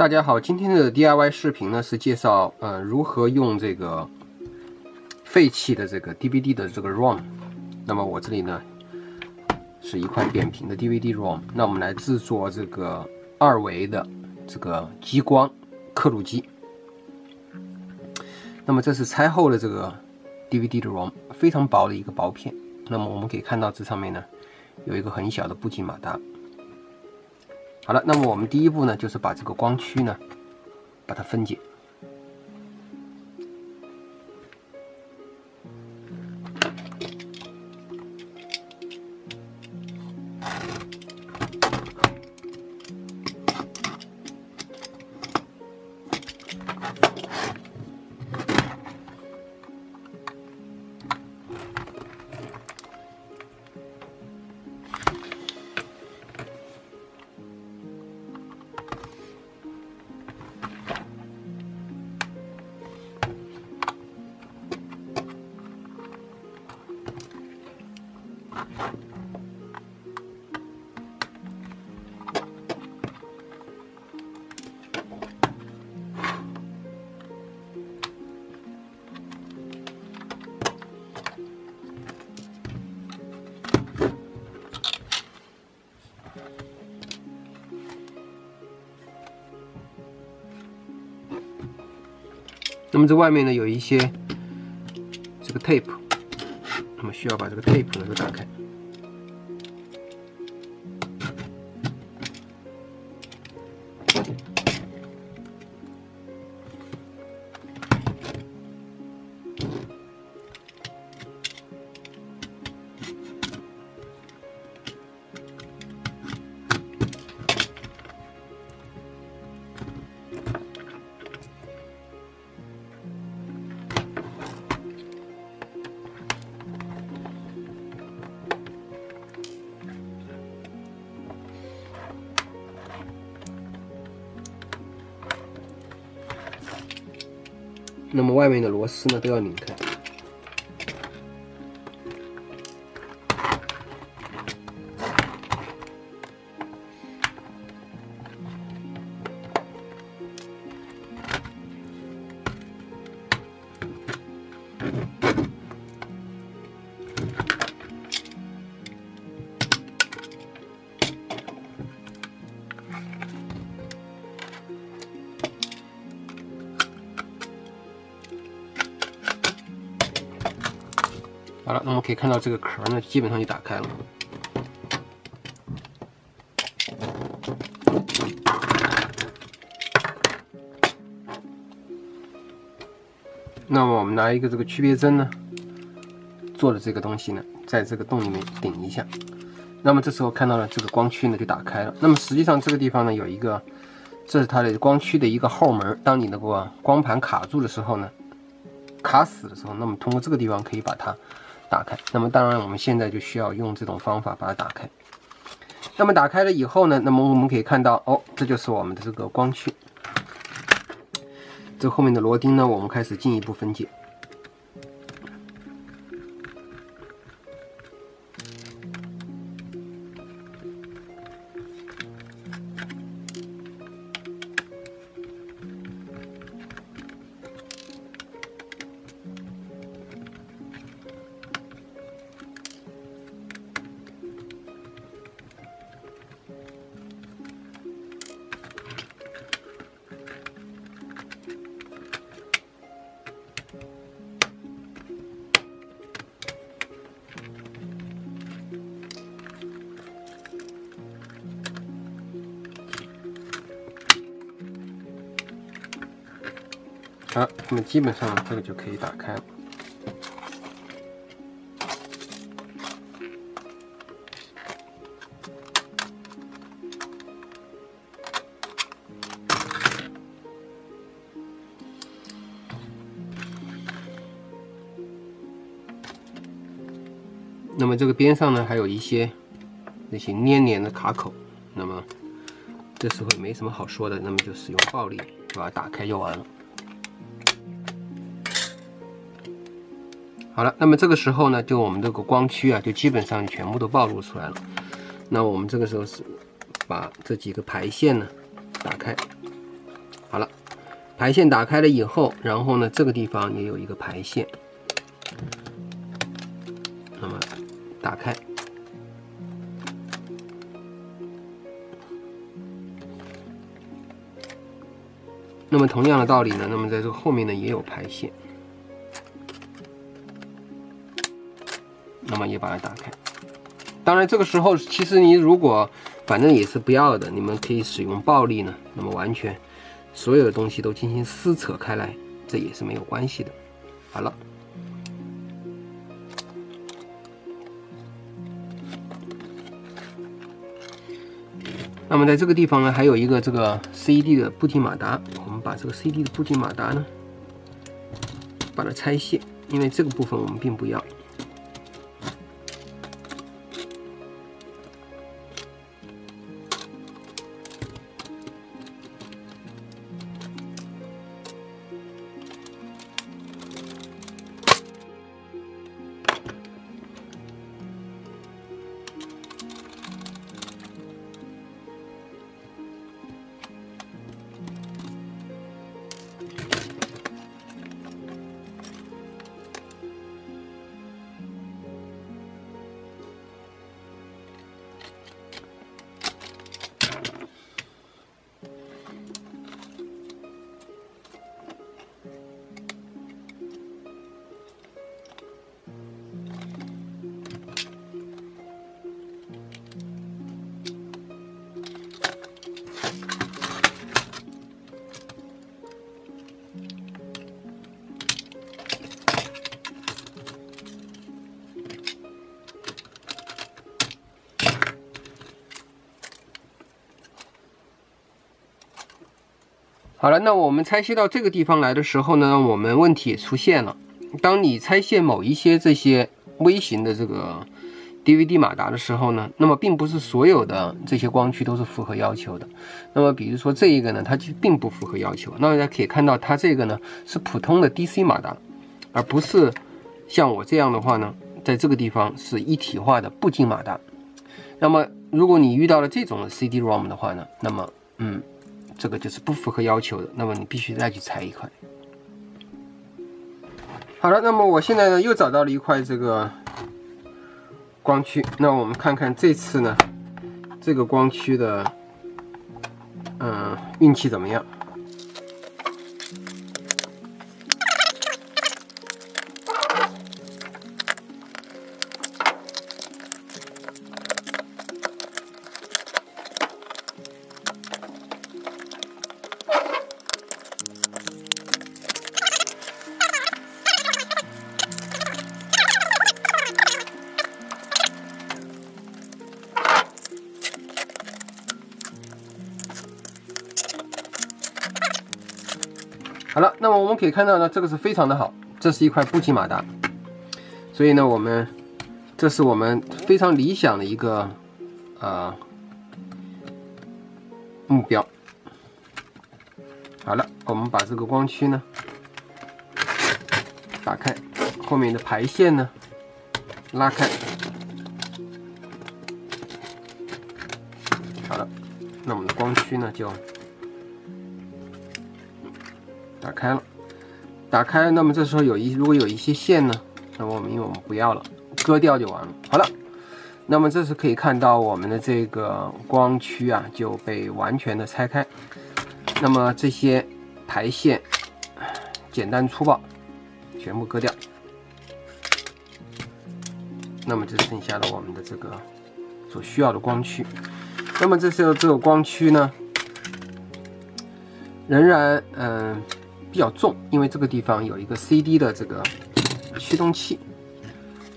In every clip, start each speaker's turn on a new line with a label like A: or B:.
A: 大家好，今天的 DIY 视频呢是介绍呃如何用这个废弃的这个 DVD 的这个 ROM。那么我这里呢是一块扁平的 DVD ROM。那我们来制作这个二维的这个激光刻录机。那么这是拆后的这个 DVD 的 ROM，非常薄的一个薄片。那么我们可以看到这上面呢有一个很小的步进马达。好了，那么我们第一步呢，就是把这个光驱呢，把它分解。那么这外面呢有一些这个 tape，那么需要把这个 tape 呢给打开。那么外面的螺丝呢都要拧开。可以看到这个壳呢，基本上就打开了。那么我们拿一个这个区别针呢，做的这个东西呢，在这个洞里面顶一下。那么这时候看到了这个光驱呢就打开了。那么实际上这个地方呢有一个，这是它的光驱的一个后门。当你那个光盘卡住的时候呢，卡死的时候，那么通过这个地方可以把它。打开，那么当然我们现在就需要用这种方法把它打开。那么打开了以后呢，那么我们可以看到，哦，这就是我们的这个光驱。这后面的螺钉呢，我们开始进一步分解。基本上这个就可以打开了。那么这个边上呢，还有一些那些黏黏的卡口，那么这时候也没什么好说的，那么就使用暴力把它打开就完了。好了，那么这个时候呢，就我们这个光驱啊，就基本上全部都暴露出来了。那我们这个时候是把这几个排线呢打开，好了，排线打开了以后，然后呢，这个地方也有一个排线，那么打开。那么同样的道理呢，那么在这个后面呢也有排线，把它打开。当然这个时候其实你如果反正也是不要的，你们可以使用暴力呢，那么完全所有的东西都进行撕扯开来，这也是没有关系的。好了。那么在这个地方呢，还有一个这个 CD 的步进马达，我们把这个 CD 的步进马达呢，把它拆卸，因为这个部分我们并不要。好了，那我们拆卸到这个地方来的时候呢，我们问题也出现了。当你拆卸某一些这些微型的这个 DVD 马达的时候呢，那么并不是所有的这些光驱都是符合要求的。那么比如说这一个呢，它就并不符合要求。那大家可以看到，它这个呢是普通的 DC 马达，而不是像我这样的话呢，在这个地方是一体化的步进马达。那么如果你遇到了这种 CD-ROM 的话呢，那么嗯。这个就是不符合要求的，那么你必须再去裁一块。好了，那么我现在呢又找到了一块这个光驱，那我们看看这次呢这个光驱的嗯运气怎么样。可以看到呢，这个是非常的好，这是一块步进马达，所以呢，我们这是我们非常理想的一个啊目标。好了，我们把这个光驱呢打开，后面的排线呢拉开，好了，那我们的光驱呢就。打开了，打开。那么这时候有一如果有一些线呢，那么我们因为我们不要了，割掉就完了。好了，那么这是可以看到我们的这个光驱啊就被完全的拆开。那么这些排线简单粗暴，全部割掉。那么就剩下了我们的这个所需要的光驱。那么这时候这个光驱呢，仍然嗯。比较重，因为这个地方有一个 CD 的这个驱动器，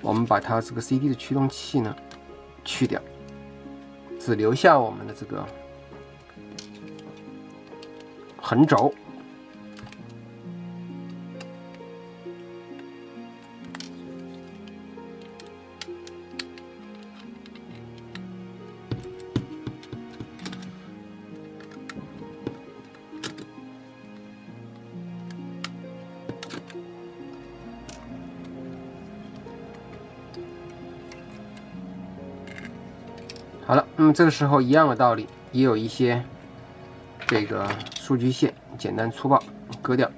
A: 我们把它这个 CD 的驱动器呢去掉，只留下我们的这个横轴。这个时候一样的道理，也有一些这个数据线简单粗暴割掉。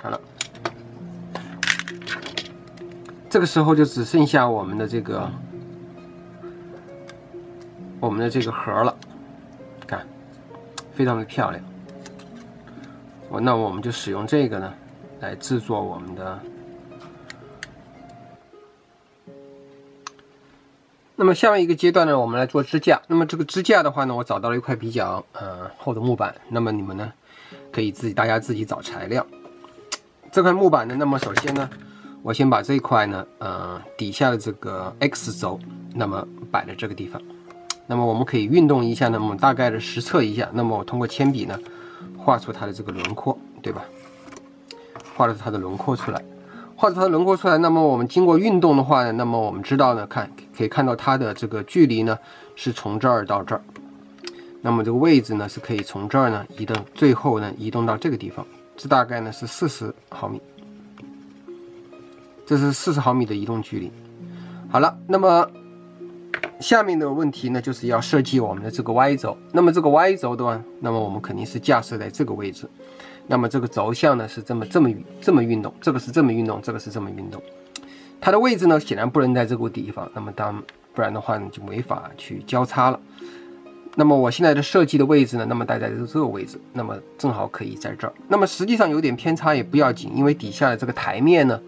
A: 好了，这个时候就只剩下我们的这个我们的这个盒了，看，非常的漂亮。我那我们就使用这个呢，来制作我们的。那么下面一个阶段呢，我们来做支架。那么这个支架的话呢，我找到了一块比较呃厚的木板。那么你们呢，可以自己大家自己找材料。这块木板呢，那么首先呢，我先把这一块呢，呃底下的这个 X 轴，那么摆在这个地方。那么我们可以运动一下，那么大概的实测一下。那么我通过铅笔呢，画出它的这个轮廓，对吧？画出它的轮廓出来。画出它的轮廓出来，那么我们经过运动的话呢，那么我们知道呢，看可以看到它的这个距离呢是从这儿到这儿，那么这个位置呢是可以从这儿呢移动，最后呢移动到这个地方，这大概呢是四十毫米，这是四十毫米的移动距离。好了，那么下面的问题呢就是要设计我们的这个 Y 轴，那么这个 Y 轴的话，那么我们肯定是架设在这个位置。那么这个轴向呢是这么这么这么运动，这个是这么运动，这个是这么运动，它的位置呢显然不能在这个地方，那么当不然的话呢就没法去交叉了。那么我现在的设计的位置呢，那么待在这个位置，那么正好可以在这儿。那么实际上有点偏差也不要紧，因为底下的这个台面呢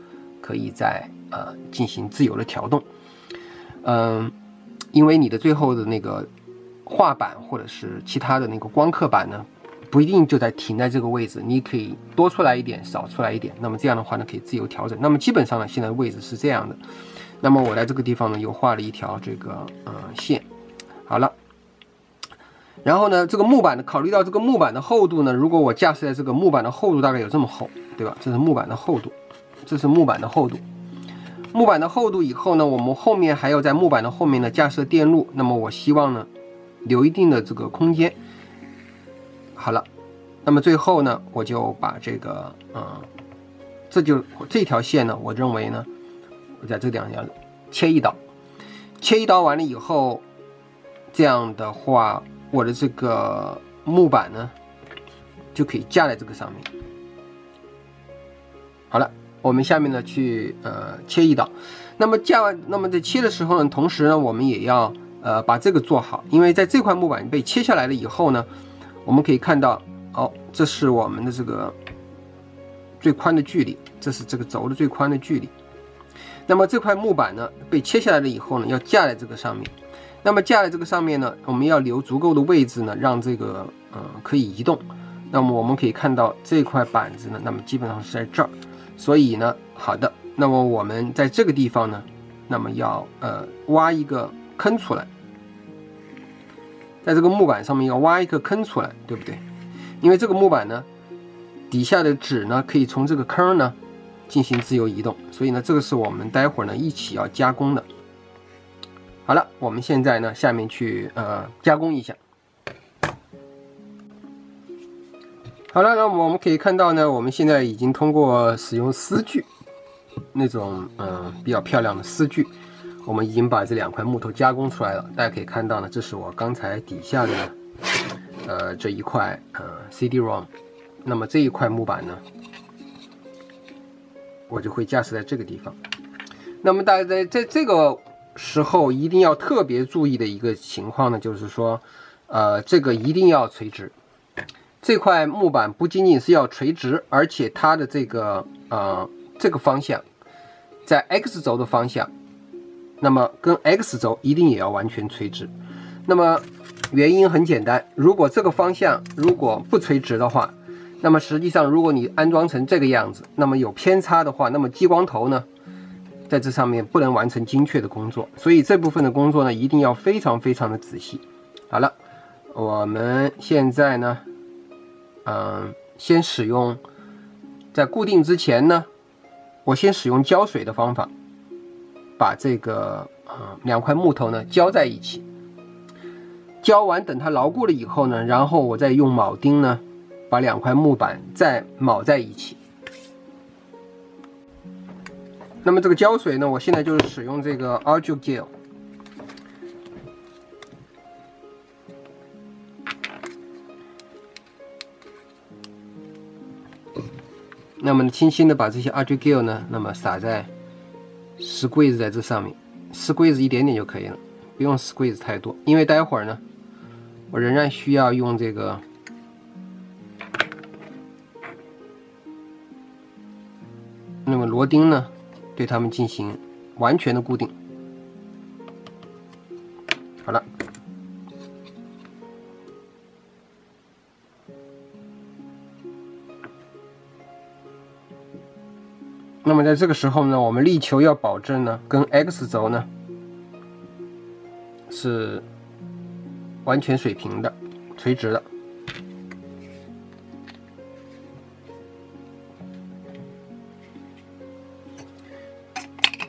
A: 可以在呃进行自由的调动。嗯，因为你的最后的那个画板或者是其他的那个光刻板呢。不一定就在停在这个位置，你可以多出来一点，少出来一点。那么这样的话呢，可以自由调整。那么基本上呢，现在位置是这样的。那么我在这个地方呢，又画了一条这个呃线。好了，然后呢，这个木板呢，考虑到这个木板的厚度呢，如果我架设在这个木板的厚度大概有这么厚，对吧？这是木板的厚度，这是木板的厚度。木板的厚度以后呢，我们后面还要在木板的后面呢架设电路。那么我希望呢，留一定的这个空间。好了，那么最后呢，我就把这个，嗯，这就这条线呢，我认为呢，我在这两条切一刀，切一刀完了以后，这样的话，我的这个木板呢，就可以架在这个上面。好了，我们下面呢去呃切一刀，那么架完，那么在切的时候呢，同时呢，我们也要呃把这个做好，因为在这块木板被切下来了以后呢。我们可以看到，哦，这是我们的这个最宽的距离，这是这个轴的最宽的距离。那么这块木板呢，被切下来了以后呢，要架在这个上面。那么架在这个上面呢，我们要留足够的位置呢，让这个嗯可以移动。那么我们可以看到这块板子呢，那么基本上是在这儿。所以呢，好的，那么我们在这个地方呢，那么要呃挖一个坑出来。在这个木板上面要挖一个坑出来，对不对？因为这个木板呢，底下的纸呢可以从这个坑呢进行自由移动，所以呢，这个是我们待会儿呢一起要加工的。好了，我们现在呢下面去呃加工一下。好了，那么我们可以看到呢，我们现在已经通过使用丝锯那种嗯比较漂亮的丝锯。我们已经把这两块木头加工出来了，大家可以看到呢，这是我刚才底下的呃这一块呃 CD-ROM，那么这一块木板呢，我就会架设在这个地方。那么大家在在这个时候一定要特别注意的一个情况呢，就是说，呃，这个一定要垂直。这块木板不仅仅是要垂直，而且它的这个呃这个方向在 X 轴的方向。那么跟 X 轴一定也要完全垂直。那么原因很简单，如果这个方向如果不垂直的话，那么实际上如果你安装成这个样子，那么有偏差的话，那么激光头呢在这上面不能完成精确的工作。所以这部分的工作呢一定要非常非常的仔细。好了，我们现在呢，嗯，先使用在固定之前呢，我先使用胶水的方法。把这个啊、两块木头呢浇在一起。浇完等它牢固了以后呢，然后我再用铆钉呢把两块木板再铆在一起。那么这个胶水呢，我现在就是使用这个 a r g u g e l 那么轻轻的把这些 a r g u g e l 呢，那么撒在。湿柜子在这上面湿柜子一点点就可以了，不用湿柜子太多，因为待会儿呢，我仍然需要用这个，那么螺钉呢，对它们进行完全的固定。那么在这个时候呢，我们力求要保证呢，跟 x 轴呢是完全水平的、垂直的。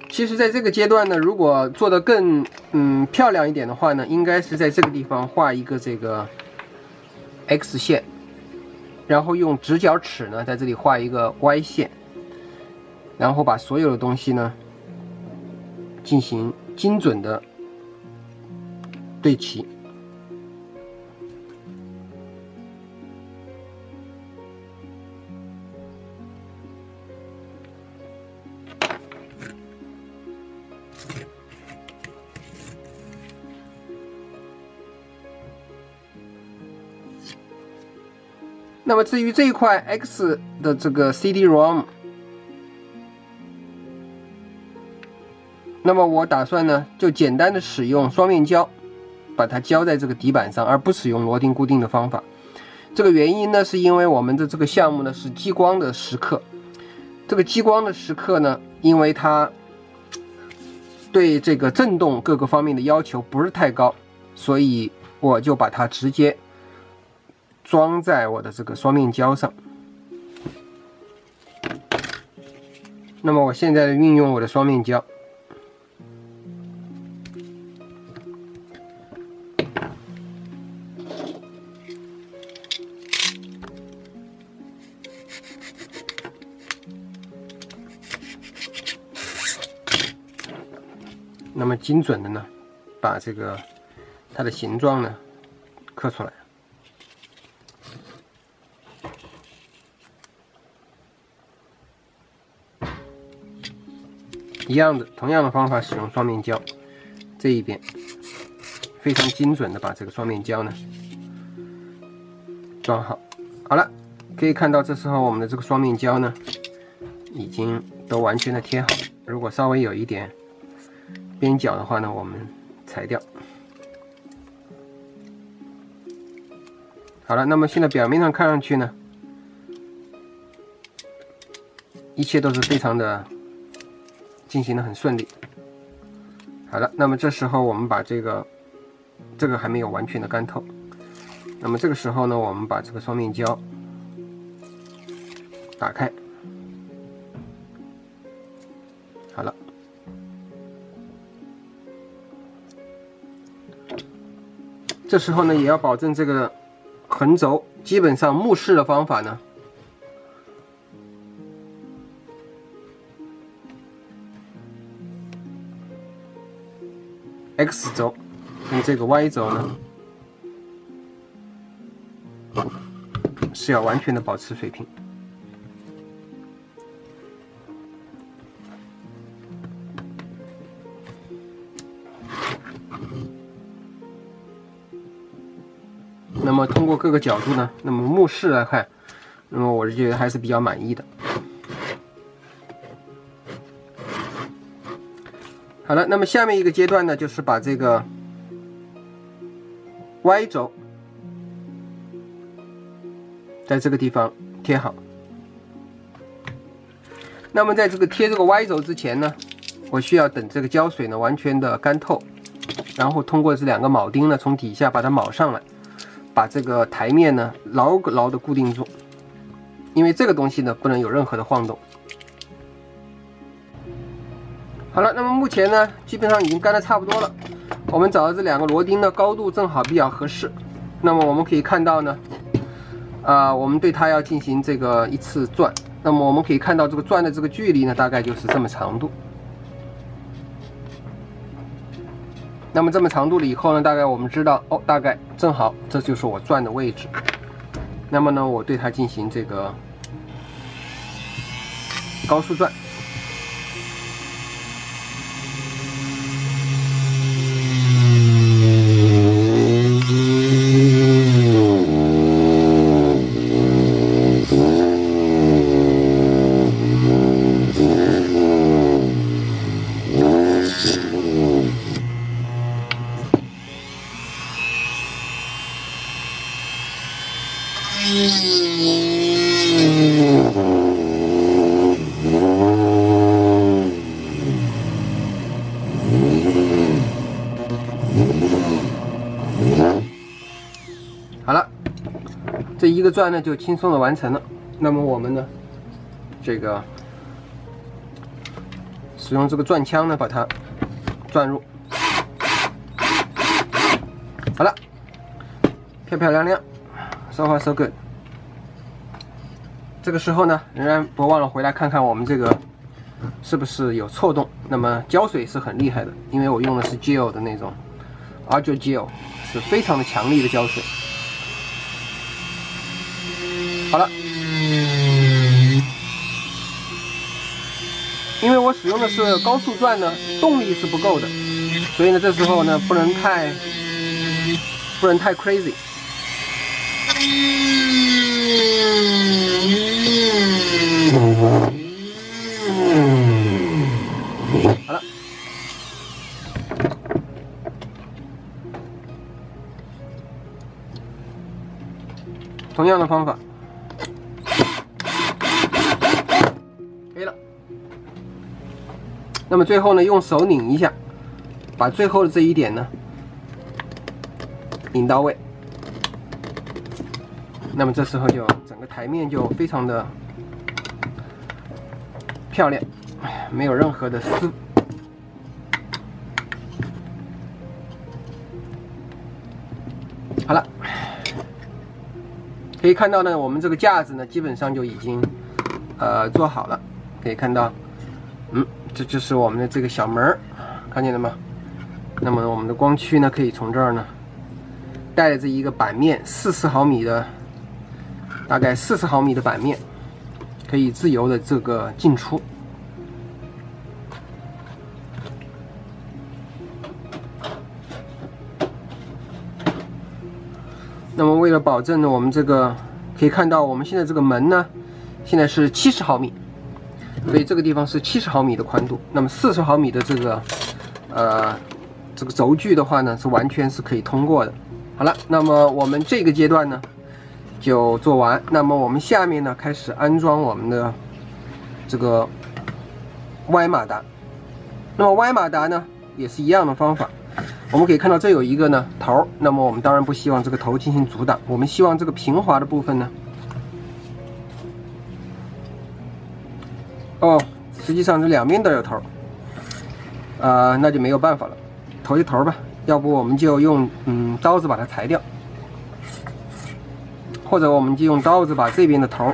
A: 其实，在这个阶段呢，如果做的更嗯漂亮一点的话呢，应该是在这个地方画一个这个 x 线，然后用直角尺呢在这里画一个 y 线。然后把所有的东西呢进行精准的对齐。那么至于这一块 X 的这个 CD-ROM。那么我打算呢，就简单的使用双面胶，把它胶在这个底板上，而不使用螺钉固定的方法。这个原因呢，是因为我们的这个项目呢是激光的时刻。这个激光的时刻呢，因为它对这个振动各个方面的要求不是太高，所以我就把它直接装在我的这个双面胶上。那么我现在运用我的双面胶。那么精准的呢，把这个它的形状呢刻出来，一样的，同样的方法使用双面胶，这一边非常精准的把这个双面胶呢装好，好了，可以看到这时候我们的这个双面胶呢已经都完全的贴好，如果稍微有一点。边角的话呢，我们裁掉。好了，那么现在表面上看上去呢，一切都是非常的进行的很顺利。好了，那么这时候我们把这个这个还没有完全的干透，那么这个时候呢，我们把这个双面胶打开。这时候呢，也要保证这个横轴基本上目视的方法呢，x 轴跟这个 y 轴呢是要完全的保持水平。么通过各个角度呢，那么目视来看，那么我是觉得还是比较满意的。好了，那么下面一个阶段呢，就是把这个 Y 轴在这个地方贴好。那么在这个贴这个 Y 轴之前呢，我需要等这个胶水呢完全的干透，然后通过这两个铆钉呢从底下把它铆上来。把这个台面呢牢牢的固定住，因为这个东西呢不能有任何的晃动。好了，那么目前呢基本上已经干的差不多了。我们找到这两个螺钉的高度正好比较合适。那么我们可以看到呢，啊，我们对它要进行这个一次转。那么我们可以看到这个转的这个距离呢，大概就是这么长度。那么这么长度了以后呢，大概我们知道哦，大概正好这就是我转的位置。那么呢，我对它进行这个高速转。个转呢就轻松的完成了。那么我们呢，这个使用这个转枪呢把它转入。好了，漂漂亮亮，so far so good。这个时候呢，仍然不忘了回来看看我们这个是不是有错动。那么胶水是很厉害的，因为我用的是 gel 的那种 Argel gel，是非常的强力的胶水。好了，因为我使用的是高速转呢，动力是不够的，所以呢，这时候呢不能太不能太 crazy。好了，同样的方法。那么最后呢，用手拧一下，把最后的这一点呢拧到位。那么这时候就整个台面就非常的漂亮，没有任何的丝。好了，可以看到呢，我们这个架子呢，基本上就已经呃做好了。可以看到，嗯，这就是我们的这个小门儿，看见了吗？那么我们的光驱呢，可以从这儿呢，带着一个板面，四十毫米的，大概四十毫米的板面，可以自由的这个进出。那么为了保证呢，我们这个可以看到，我们现在这个门呢，现在是七十毫米。所以这个地方是七十毫米的宽度，那么四十毫米的这个，呃，这个轴距的话呢，是完全是可以通过的。好了，那么我们这个阶段呢就做完，那么我们下面呢开始安装我们的这个 Y 马达。那么 Y 马达呢也是一样的方法，我们可以看到这有一个呢头，那么我们当然不希望这个头进行阻挡，我们希望这个平滑的部分呢。哦，实际上这两面都有头，啊，那就没有办法了，头就头吧，要不我们就用嗯刀子把它裁掉，或者我们就用刀子把这边的头，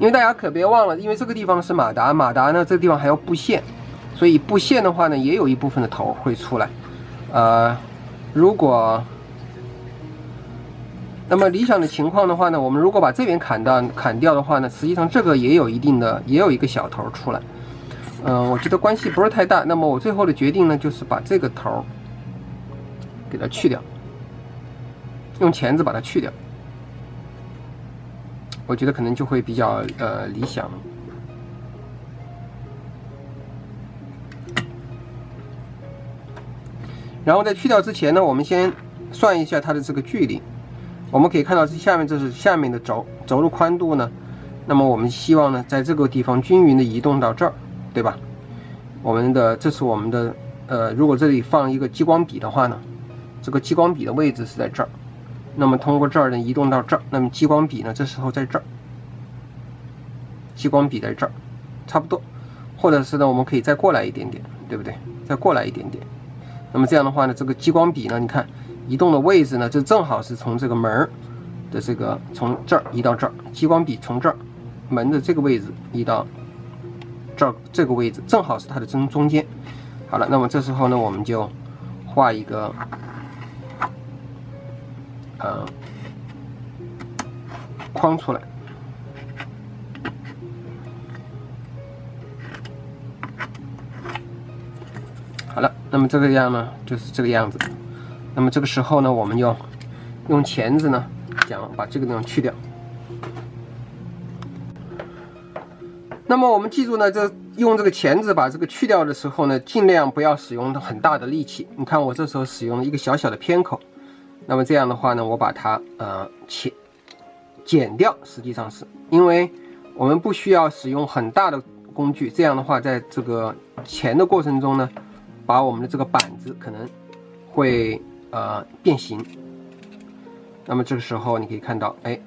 A: 因为大家可别忘了，因为这个地方是马达，马达呢这个地方还要布线，所以布线的话呢也有一部分的头会出来，呃，如果。那么理想的情况的话呢，我们如果把这边砍到砍掉的话呢，实际上这个也有一定的，也有一个小头出来。嗯，我觉得关系不是太大。那么我最后的决定呢，就是把这个头给它去掉，用钳子把它去掉。我觉得可能就会比较呃理想。然后在去掉之前呢，我们先算一下它的这个距离。我们可以看到这下面这是下面的轴轴的宽度呢，那么我们希望呢，在这个地方均匀的移动到这儿，对吧？我们的这是我们的呃，如果这里放一个激光笔的话呢，这个激光笔的位置是在这儿，那么通过这儿呢移动到这儿，那么激光笔呢这时候在这儿，激光笔在这儿，差不多，或者是呢我们可以再过来一点点，对不对？再过来一点点，那么这样的话呢，这个激光笔呢，你看。移动的位置呢，就正好是从这个门儿的这个从这儿移到这儿，激光笔从这儿门的这个位置移到这这个位置，正好是它的中中间。好了，那么这时候呢，我们就画一个呃框出来。好了，那么这个样呢，就是这个样子。那么这个时候呢，我们用用钳子呢，将把这个地方去掉。那么我们记住呢，这用这个钳子把这个去掉的时候呢，尽量不要使用很大的力气。你看我这时候使用了一个小小的偏口，那么这样的话呢，我把它呃切剪掉，实际上是因为我们不需要使用很大的工具，这样的话在这个钳的过程中呢，把我们的这个板子可能会呃变形。那么这个时候你可以看到，哎，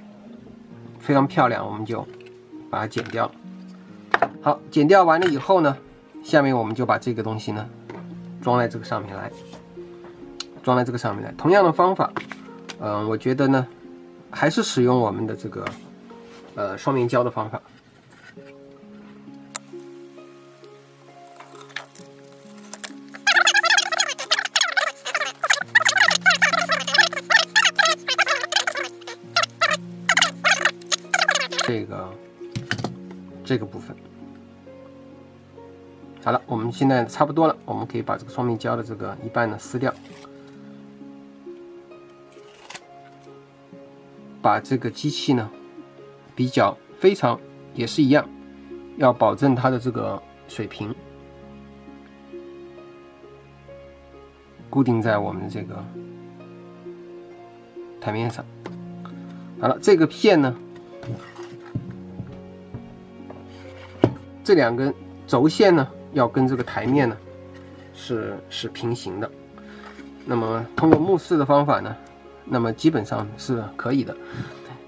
A: 非常漂亮，我们就把它剪掉。好，剪掉完了以后呢，下面我们就把这个东西呢装在这个上面来，装在这个上面来。同样的方法，嗯，我觉得呢，还是使用我们的这个呃双面胶的方法。这个部分。好了，我们现在差不多了，我们可以把这个双面胶的这个一半呢撕掉，把这个机器呢比较非常也是一样，要保证它的这个水平，固定在我们这个台面上。好了，这个片呢，这两根轴线呢。要跟这个台面呢是是平行的，那么通过目视的方法呢，那么基本上是可以的。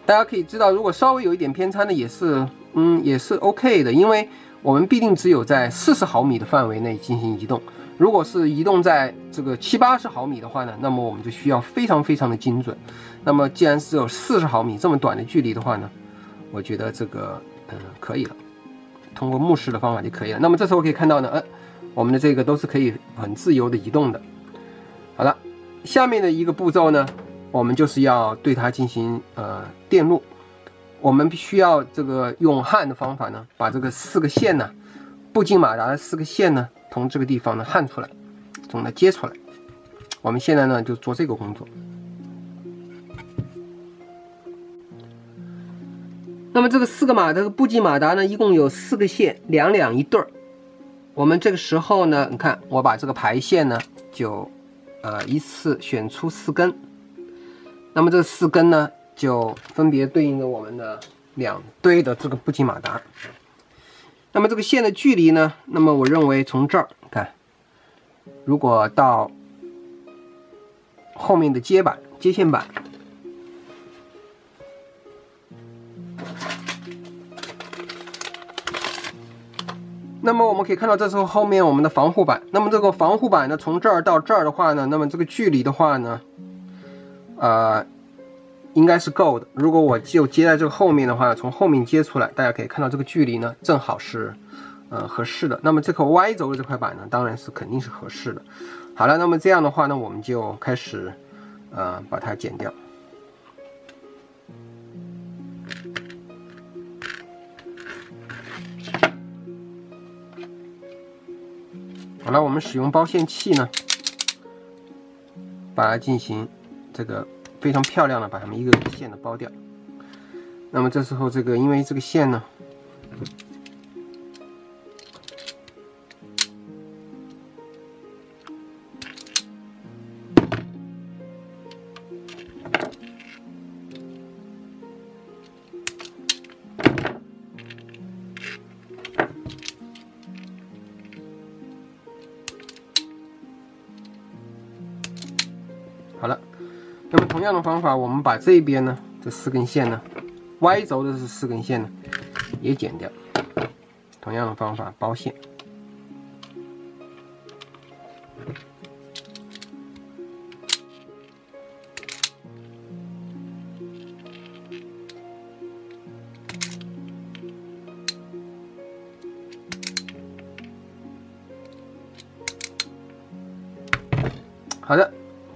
A: 大家可以知道，如果稍微有一点偏差呢，也是嗯也是 OK 的，因为我们必定只有在四十毫米的范围内进行移动。如果是移动在这个七八十毫米的话呢，那么我们就需要非常非常的精准。那么既然只有四十毫米这么短的距离的话呢，我觉得这个嗯可以了。通过目视的方法就可以了。那么这时候可以看到呢，呃，我们的这个都是可以很自由的移动的。好了，下面的一个步骤呢，我们就是要对它进行呃电路。我们必须要这个用焊的方法呢，把这个四个线呢，步进马达的四个线呢，从这个地方呢焊出来，从那接出来。我们现在呢就做这个工作。那么这个四个马的步进马达呢，一共有四个线，两两一对儿。我们这个时候呢，你看我把这个排线呢，就呃一次选出四根。那么这四根呢，就分别对应着我们的两对的这个步进马达。那么这个线的距离呢，那么我认为从这儿看，如果到后面的接板接线板。那么我们可以看到，这时候后面我们的防护板。那么这个防护板呢，从这儿到这儿的话呢，那么这个距离的话呢，呃，应该是够的。如果我就接在这个后面的话，从后面接出来，大家可以看到这个距离呢，正好是呃合适的。那么这个 Y 轴的这块板呢，当然是肯定是合适的。好了，那么这样的话呢，我们就开始呃把它剪掉。好了，我们使用包线器呢，把它进行这个非常漂亮的把它们一个个线的包掉。那么这时候，这个因为这个线呢。样的方法，我们把这边呢，这四根线呢，Y 轴的这四根线呢，也剪掉。同样的方法包线。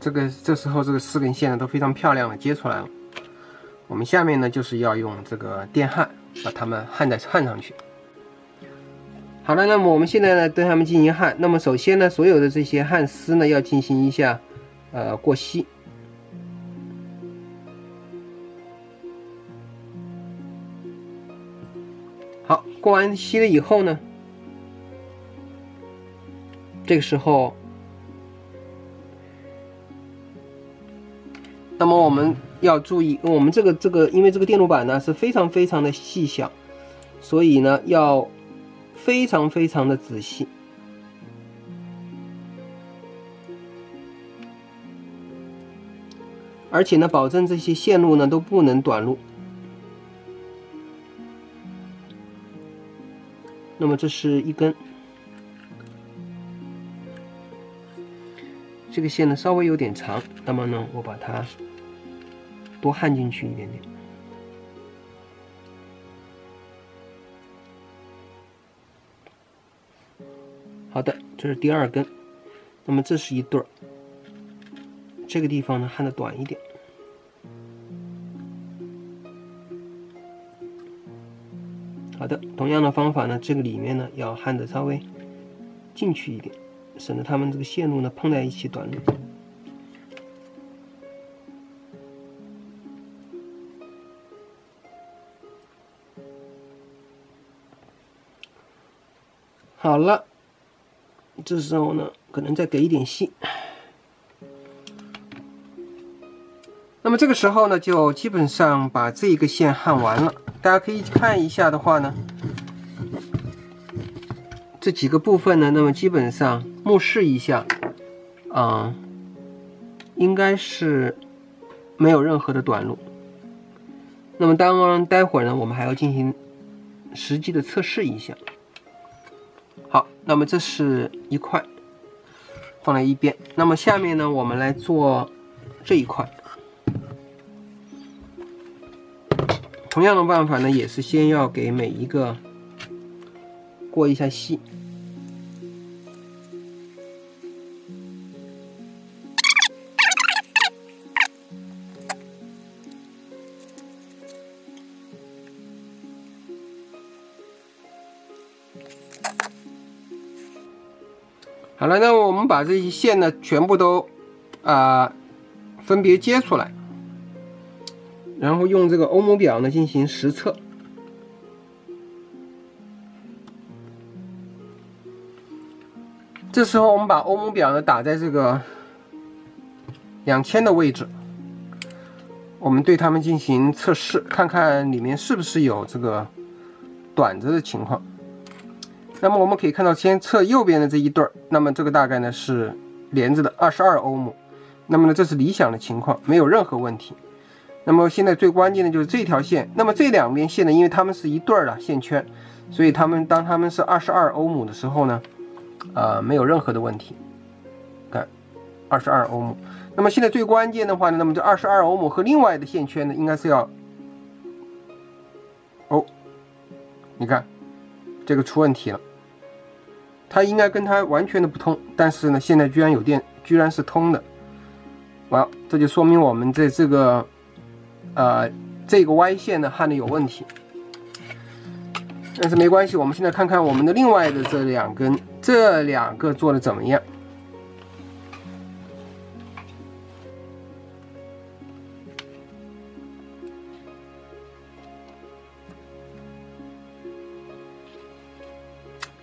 A: 这个这时候这个四根线呢都非常漂亮的接出来了，我们下面呢就是要用这个电焊把它们焊在焊上去。好了，那么我们现在呢对它们进行焊。那么首先呢，所有的这些焊丝呢要进行一下呃过锡。好，过完锡了以后呢，这个时候，那么我们要注意，我们这个这个，因为这个电路板呢是非常非常的细小，所以呢要。非常非常的仔细，而且呢，保证这些线路呢都不能短路。那么这是一根，这个线呢稍微有点长，那么呢，我把它多焊进去一点点。好的，这是第二根，那么这是一对儿，这个地方呢焊的短一点。好的，同样的方法呢，这个里面呢要焊的稍微进去一点，省得它们这个线路呢碰在一起短路。好了。这时候呢，可能再给一点细。那么这个时候呢，就基本上把这一个线焊完了。大家可以看一下的话呢，这几个部分呢，那么基本上目视一下，啊，应该是没有任何的短路。那么当然，待会儿呢，我们还要进行实际的测试一下。那么这是一块，放在一边。那么下面呢，我们来做这一块。同样的办法呢，也是先要给每一个过一下细。好了，那我们把这些线呢全部都啊分别接出来，然后用这个欧姆表呢进行实测。这时候我们把欧姆表呢打在这个两千的位置，我们对它们进行测试，看看里面是不是有这个短着的情况。那么我们可以看到，先测右边的这一对儿，那么这个大概呢是连着的二十二欧姆，那么呢这是理想的情况，没有任何问题。那么现在最关键的就是这条线，那么这两边线呢，因为它们是一对儿的线圈，所以它们当它们是二十二欧姆的时候呢，呃没有任何的问题。看，二十二欧姆。那么现在最关键的话呢，那么这二十二欧姆和另外的线圈呢，应该是要，哦，你看，这个出问题了。它应该跟它完全的不通，但是呢，现在居然有电，居然是通的，完，这就说明我们这这个，呃，这个 Y 线呢焊的有问题。但是没关系，我们现在看看我们的另外的这两根，这两个做的怎么样。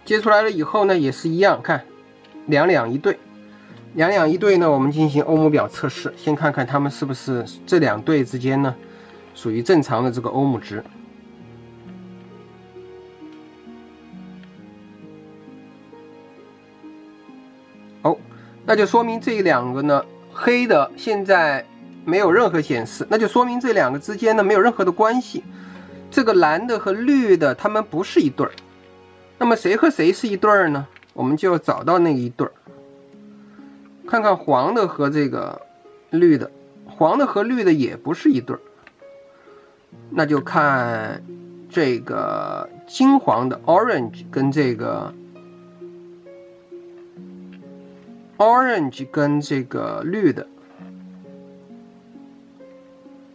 A: 接出来了以后呢，也是一样，看两两一对，两两一对呢，我们进行欧姆表测试，先看看它们是不是这两对之间呢属于正常的这个欧姆值。哦，那就说明这两个呢，黑的现在没有任何显示，那就说明这两个之间呢没有任何的关系。这个蓝的和绿的，它们不是一对儿。那么谁和谁是一对儿呢？我们就要找到那一对儿，看看黄的和这个绿的，黄的和绿的也不是一对儿，那就看这个金黄的 orange 跟这个 orange 跟这个绿的。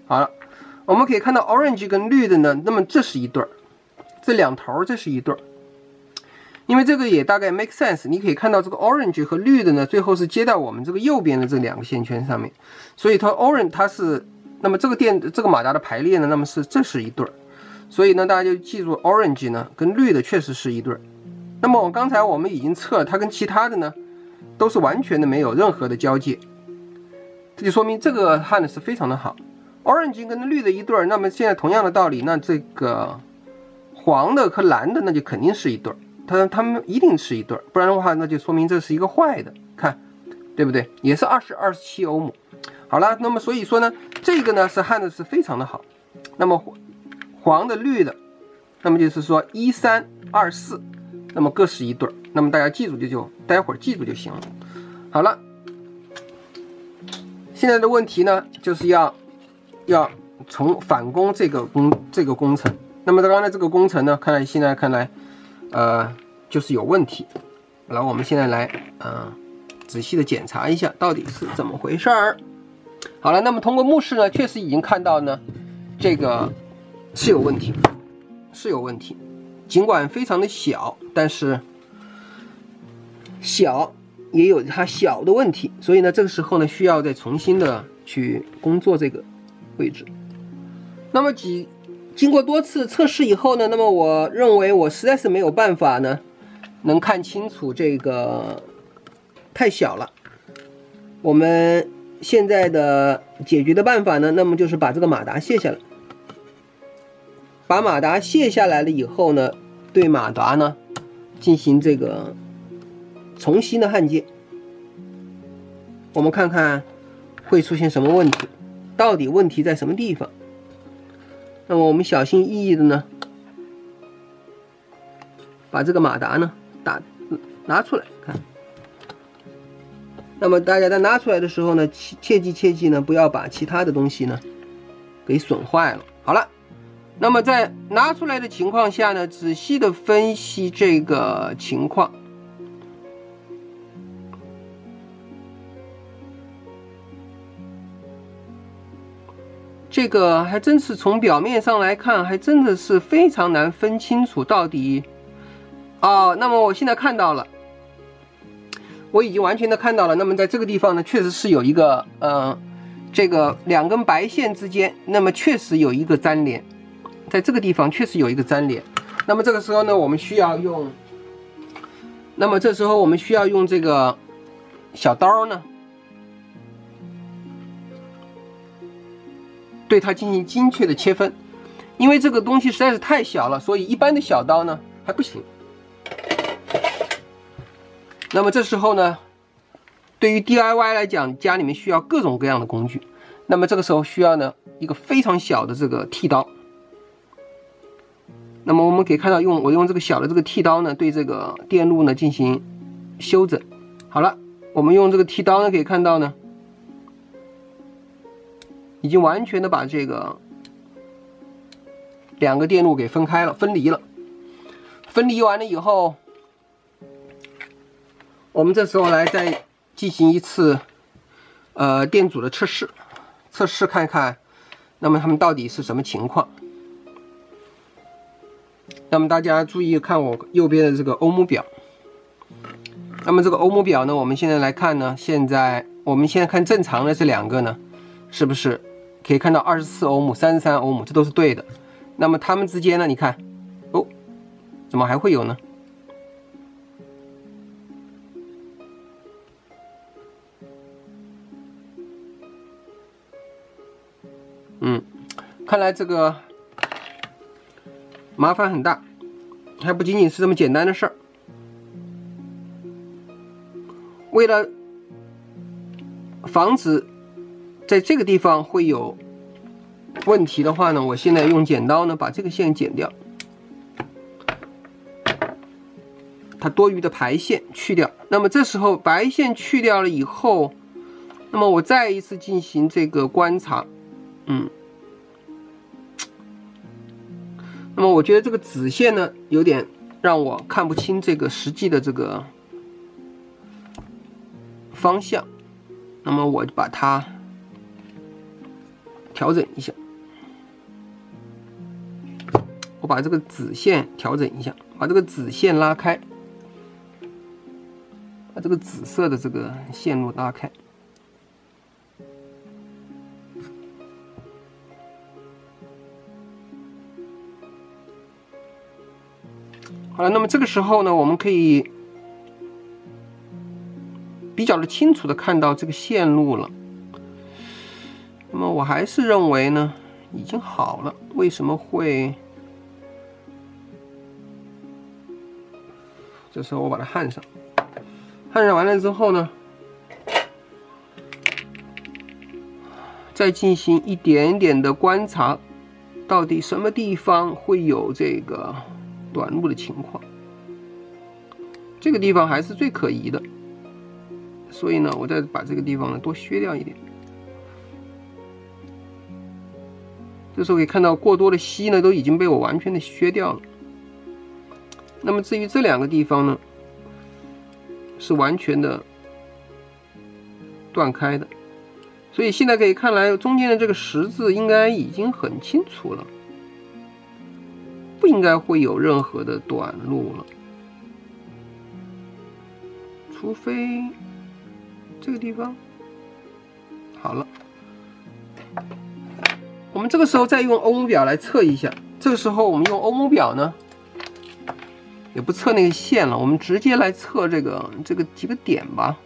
A: 好了，我们可以看到 orange 跟绿的呢，那么这是一对儿，这两头这是一对儿。因为这个也大概 make sense。你可以看到这个 orange 和绿的呢，最后是接到我们这个右边的这两个线圈上面，所以它 orange 它是，那么这个电这个马达的排列呢，那么是这是一对儿，所以呢大家就记住 orange 呢跟绿的确实是一对儿。那么我刚才我们已经测了，它跟其他的呢都是完全的没有任何的交界，这就说明这个焊的是非常的好。orange 跟绿的一对儿，那么现在同样的道理，那这个黄的和蓝的那就肯定是一对儿，他他们一定是一对儿，不然的话那就说明这是一个坏的，看对不对？也是二十二十七欧姆。好了，那么所以说呢，这个呢是焊的是非常的好。那么黄的绿的，那么就是说一三二四，那么各是一对儿，那么大家记住就就待会儿记住就行了。好了，现在的问题呢就是要。要从返工这个工这个工程，那么刚才这个工程呢，看来现在看来，呃，就是有问题。来，我们现在来，嗯，仔细的检查一下到底是怎么回事儿。好了，那么通过目视呢，确实已经看到呢，这个是有问题，是有问题。尽管非常的小，但是小也有它小的问题，所以呢，这个时候呢，需要再重新的去工作这个。位置，那么几经过多次测试以后呢，那么我认为我实在是没有办法呢，能看清楚这个太小了。我们现在的解决的办法呢，那么就是把这个马达卸下来，把马达卸下来了以后呢，对马达呢进行这个重新的焊接，我们看看会出现什么问题。到底问题在什么地方？那么我们小心翼翼的呢，把这个马达呢打拿出来看。那么大家在拿出来的时候呢，切切记切记呢，不要把其他的东西呢给损坏了。好了，那么在拿出来的情况下呢，仔细的分析这个情况。这个还真是从表面上来看，还真的是非常难分清楚到底。哦，那么我现在看到了，我已经完全的看到了。那么在这个地方呢，确实是有一个，呃，这个两根白线之间，那么确实有一个粘连，在这个地方确实有一个粘连。那么这个时候呢，我们需要用，那么这时候我们需要用这个小刀呢。对它进行精确的切分，因为这个东西实在是太小了，所以一般的小刀呢还不行。那么这时候呢，对于 DIY 来讲，家里面需要各种各样的工具。那么这个时候需要呢一个非常小的这个剃刀。那么我们可以看到，用我用这个小的这个剃刀呢，对这个电路呢进行修整。好了，我们用这个剃刀呢，可以看到呢。已经完全的把这个两个电路给分开了，分离了。分离完了以后，我们这时候来再进行一次呃电阻的测试，测试看看，那么它们到底是什么情况？那么大家注意看我右边的这个欧姆表。那么这个欧姆表呢，我们现在来看呢，现在我们现在看正常的这两个呢，是不是？可以看到二十四欧姆、三十三欧姆，这都是对的。那么它们之间呢？你看，哦，怎么还会有呢？看来这个麻烦很大，还不仅仅是这么简单的事儿。为了防止。在这个地方会有问题的话呢，我现在用剪刀呢把这个线剪掉，它多余的排线去掉。那么这时候白线去掉了以后，那么我再一次进行这个观察，嗯，那么我觉得这个子线呢有点让我看不清这个实际的这个方向，那么我就把它。调整一下，我把这个子线调整一下，把这个子线拉开，把这个紫色的这个线路拉开。好了，那么这个时候呢，我们可以比较的清楚的看到这个线路了。那么我还是认为呢，已经好了。为什么会？这时候我把它焊上，焊上完了之后呢，再进行一点点的观察，到底什么地方会有这个短路的情况？这个地方还是最可疑的，所以呢，我再把这个地方呢多削掉一点。这时候可以看到，过多的锡呢都已经被我完全的削掉了。那么至于这两个地方呢，是完全的断开的，所以现在可以看来，中间的这个十字应该已经很清楚了，不应该会有任何的短路了，除非这个地方好了。我们这个时候再用欧姆表来测一下，这个时候我们用欧姆表呢。也不测那个线了，我们直接来测这个这个几个点吧。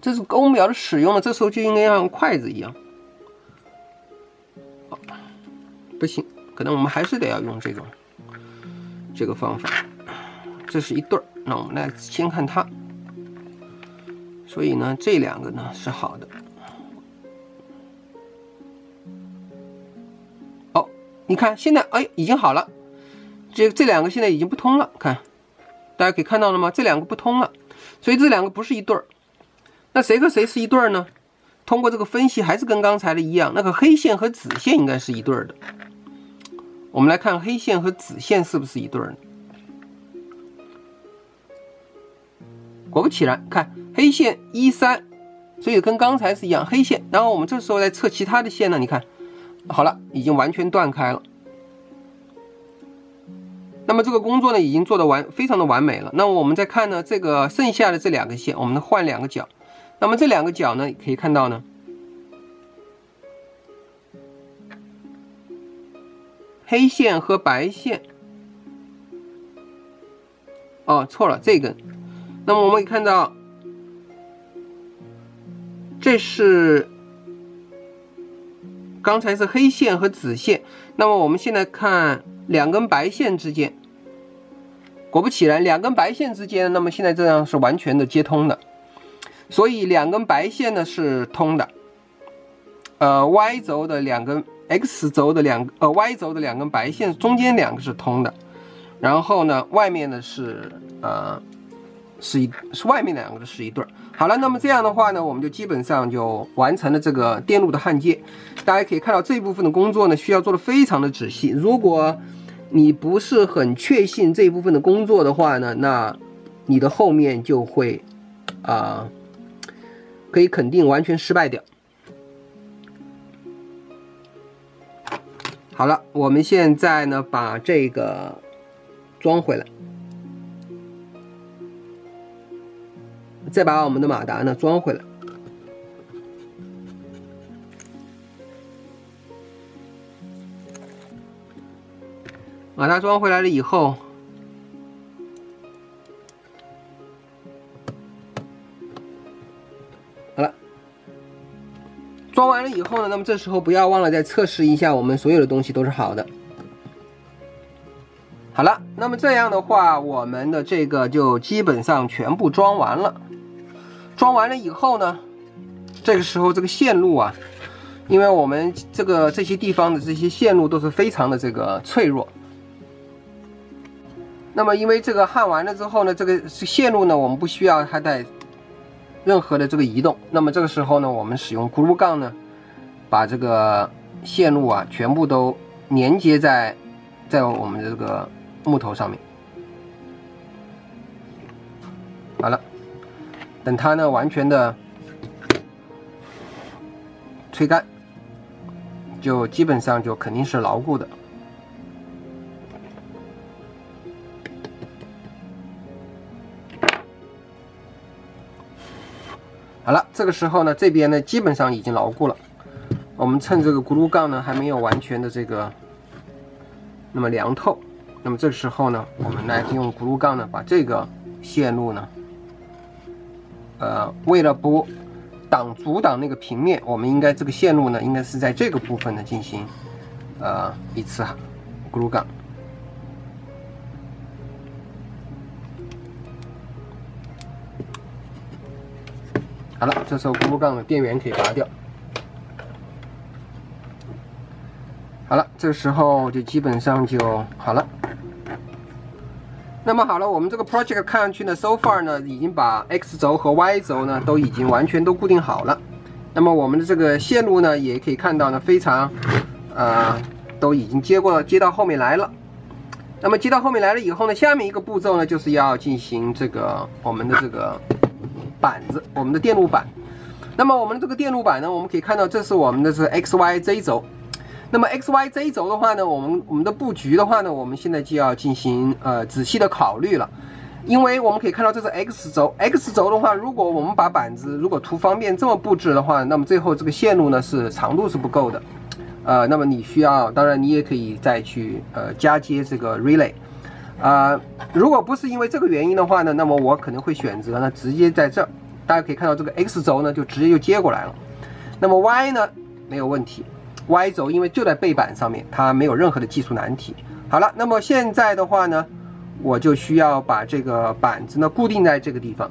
A: 这是欧姆表的使用呢，这时候就应该像筷子一样。不行，可能我们还是得要用这种这个方法。这是一对儿，那我们来先看它。所以呢，这两个呢是好的。哦，你看现在哎，已经好了。这这两个现在已经不通了，看，大家可以看到了吗？这两个不通了，所以这两个不是一对儿。那谁和谁是一对儿呢？通过这个分析，还是跟刚才的一样，那个黑线和紫线应该是一对儿的。我们来看黑线和紫线是不是一对儿呢？果不其然，看黑线一三，所以跟刚才是一样，黑线。然后我们这时候来测其他的线呢？你看，好了，已经完全断开了。那么这个工作呢，已经做的完，非常的完美了。那我们再看呢，这个剩下的这两个线，我们换两个角。那么这两个角呢，可以看到呢，黑线和白线。哦，错了，这根。那么我们可以看到，这是刚才是黑线和紫线。那么我们现在看两根白线之间。果不其然，两根白线之间，那么现在这样是完全的接通的，所以两根白线呢是通的。呃，Y 轴的两根，X 轴的两呃 Y 轴的两根白线中间两个是通的，然后呢，外面呢是呃是一是外面两个是一对儿。好了，那么这样的话呢，我们就基本上就完成了这个电路的焊接。大家可以看到这部分的工作呢，需要做的非常的仔细。如果你不是很确信这一部分的工作的话呢，那你的后面就会啊，可以肯定完全失败掉。好了，我们现在呢把这个装回来，再把我们的马达呢装回来。马达装回来了以后，装完了以后呢，那么这时候不要忘了再测试一下，我们所有的东西都是好的。好了，那么这样的话，我们的这个就基本上全部装完了。装完了以后呢，这个时候这个线路啊，因为我们这个这些地方的这些线路都是非常的这个脆弱。那么，因为这个焊完了之后呢，这个线路呢，我们不需要它带任何的这个移动。那么这个时候呢，我们使用轱辘杠呢，把这个线路啊全部都连接在在我们的这个木头上面。好了，等它呢完全的吹干，就基本上就肯定是牢固的。好了，这个时候呢，这边呢基本上已经牢固了。我们趁这个轱辘杠呢还没有完全的这个那么凉透，那么这时候呢，我们来用轱辘杠呢把这个线路呢，呃，为了不挡阻挡那个平面，我们应该这个线路呢应该是在这个部分呢进行呃一次轱辘杠。好了，这时候轱辘杠的电源可以拔掉。好了，这时候就基本上就好了。那么好了，我们这个 project 看上去呢，so far 呢，已经把 x 轴和 y 轴呢都已经完全都固定好了。那么我们的这个线路呢，也可以看到呢，非常，呃，都已经接过接到后面来了。那么接到后面来了以后呢，下面一个步骤呢，就是要进行这个我们的这个。板子，我们的电路板。那么我们这个电路板呢，我们可以看到，这是我们的是 x y z 轴。那么 x y z 轴的话呢，我们我们的布局的话呢，我们现在就要进行呃仔细的考虑了。因为我们可以看到这是 x 轴，x 轴的话，如果我们把板子如果图方便这么布置的话，那么最后这个线路呢是长度是不够的。呃，那么你需要，当然你也可以再去呃加接这个 relay。啊，如果不是因为这个原因的话呢，那么我可能会选择呢，直接在这儿，大家可以看到这个 X 轴呢，就直接就接过来了。那么 Y 呢，没有问题，Y 轴因为就在背板上面，它没有任何的技术难题。好了，那么现在的话呢，我就需要把这个板子呢固定在这个地方。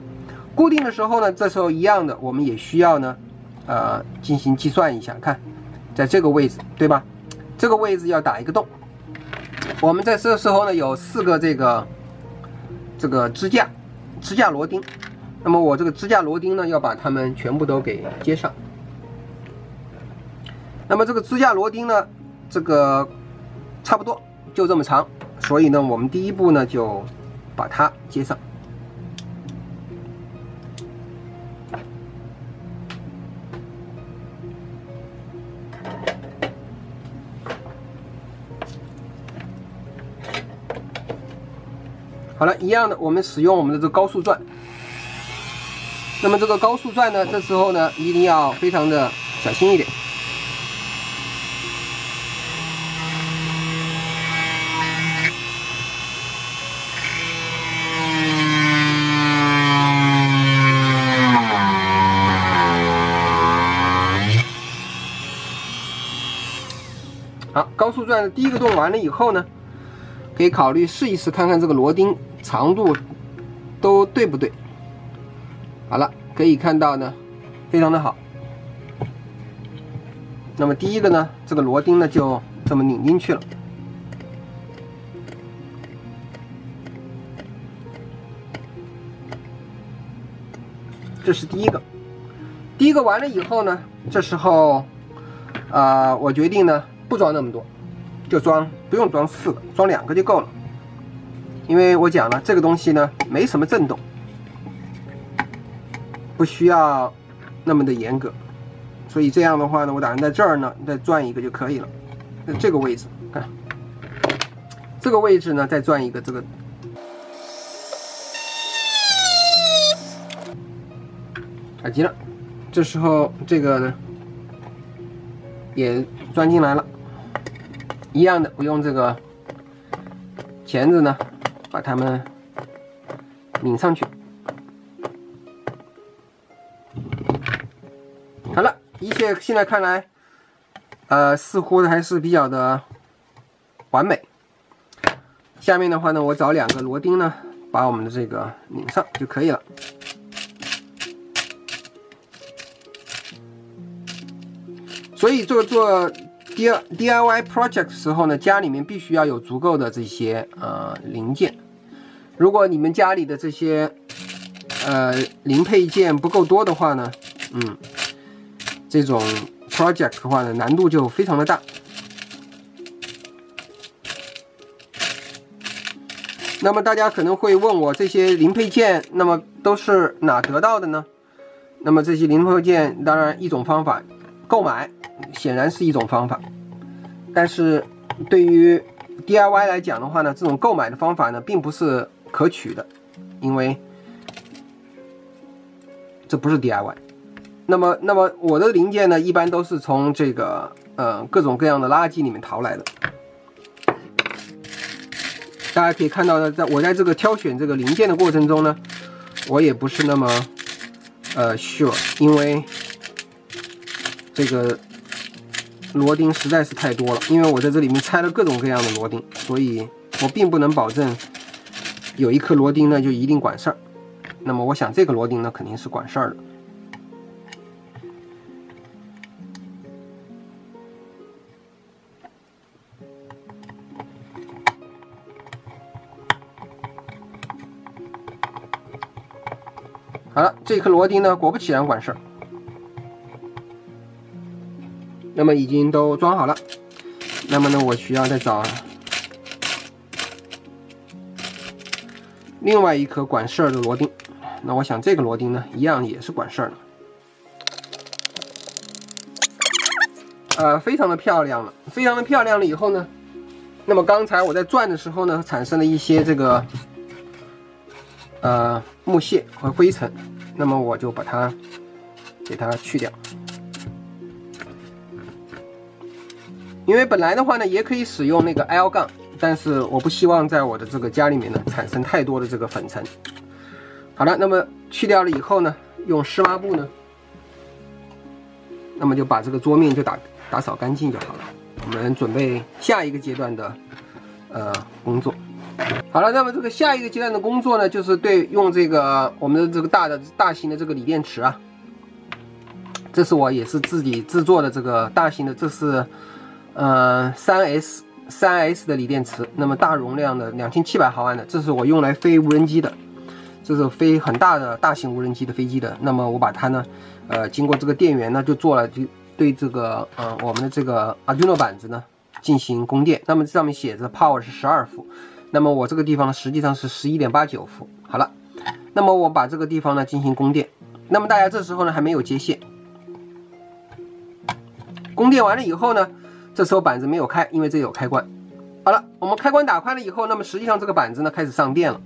A: 固定的时候呢，这时候一样的，我们也需要呢，呃，进行计算一下，看，在这个位置，对吧？这个位置要打一个洞。我们在这时候呢，有四个这个这个支架支架螺钉，那么我这个支架螺钉呢，要把它们全部都给接上。那么这个支架螺钉呢，这个差不多就这么长，所以呢，我们第一步呢，就把它接上。好了，一样的，我们使用我们的这个高速钻。那么这个高速钻呢，这时候呢，一定要非常的小心一点。好，高速钻的第一个洞完了以后呢，可以考虑试一试，看看这个螺钉。长度都对不对？好了，可以看到呢，非常的好。那么第一个呢，这个螺钉呢就这么拧进去了。这是第一个。第一个完了以后呢，这时候啊，我决定呢不装那么多，就装不用装四个，装两个就够了。因为我讲了，这个东西呢没什么震动，不需要那么的严格，所以这样的话呢，我打算在这儿呢再转一个就可以了。在这个位置，看这个位置呢再转一个，这个打极了。这时候这个呢也钻进来了，一样的，不用这个钳子呢。把它们拧上去。好了，一切现在看来，呃，似乎还是比较的完美。下面的话呢，我找两个螺钉呢，把我们的这个拧上就可以了。所以做做。D D I Y project 时候呢，家里面必须要有足够的这些呃零件。如果你们家里的这些呃零配件不够多的话呢，嗯，这种 project 的话呢，难度就非常的大。那么大家可能会问我，这些零配件，那么都是哪得到的呢？那么这些零配件，当然一种方法，购买。显然是一种方法，但是对于 DIY 来讲的话呢，这种购买的方法呢，并不是可取的，因为这不是 DIY，那么，那么我的零件呢，一般都是从这个呃各种各样的垃圾里面淘来的。大家可以看到呢，在我在这个挑选这个零件的过程中呢，我也不是那么呃 sure，因为这个螺钉实在是太多了，因为我在这里面拆了各种各样的螺钉，所以我并不能保证有一颗螺钉呢就一定管事儿。那么我想这个螺钉呢肯定是管事儿的。好了，这颗螺钉呢，果不其然管事儿。那么已经都装好了，那么呢，我需要再找另外一颗管事儿的螺钉。那我想这个螺钉呢，一样也是管事儿的。呃，非常的漂亮了，非常的漂亮了。以后呢，那么刚才我在转的时候呢，产生了一些这个。呃，木屑和灰尘，那么我就把它给它去掉。因为本来的话呢，也可以使用那个 L 杠，但是我不希望在我的这个家里面呢产生太多的这个粉尘。好了，那么去掉了以后呢，用湿抹布呢，那么就把这个桌面就打打扫干净就好了。我们准备下一个阶段的呃工作。好了，那么这个下一个阶段的工作呢，就是对用这个我们的这个大的大型的这个锂电池啊，这是我也是自己制作的这个大型的，这是呃三 S 三 S 的锂电池，那么大容量的两千七百毫安的，这是我用来飞无人机的，这是飞很大的大型无人机的飞机的，那么我把它呢，呃经过这个电源呢，就做了就对这个呃我们的这个 Arduino 板子呢进行供电，那么这上面写着 Power 是十二伏。那么我这个地方呢，实际上是十一点八九伏。好了，那么我把这个地方呢进行供电。那么大家这时候呢还没有接线。供电完了以后呢，这时候板子没有开，因为这有开关。好了，我们开关打开了以后，那么实际上这个板子呢开始上电了。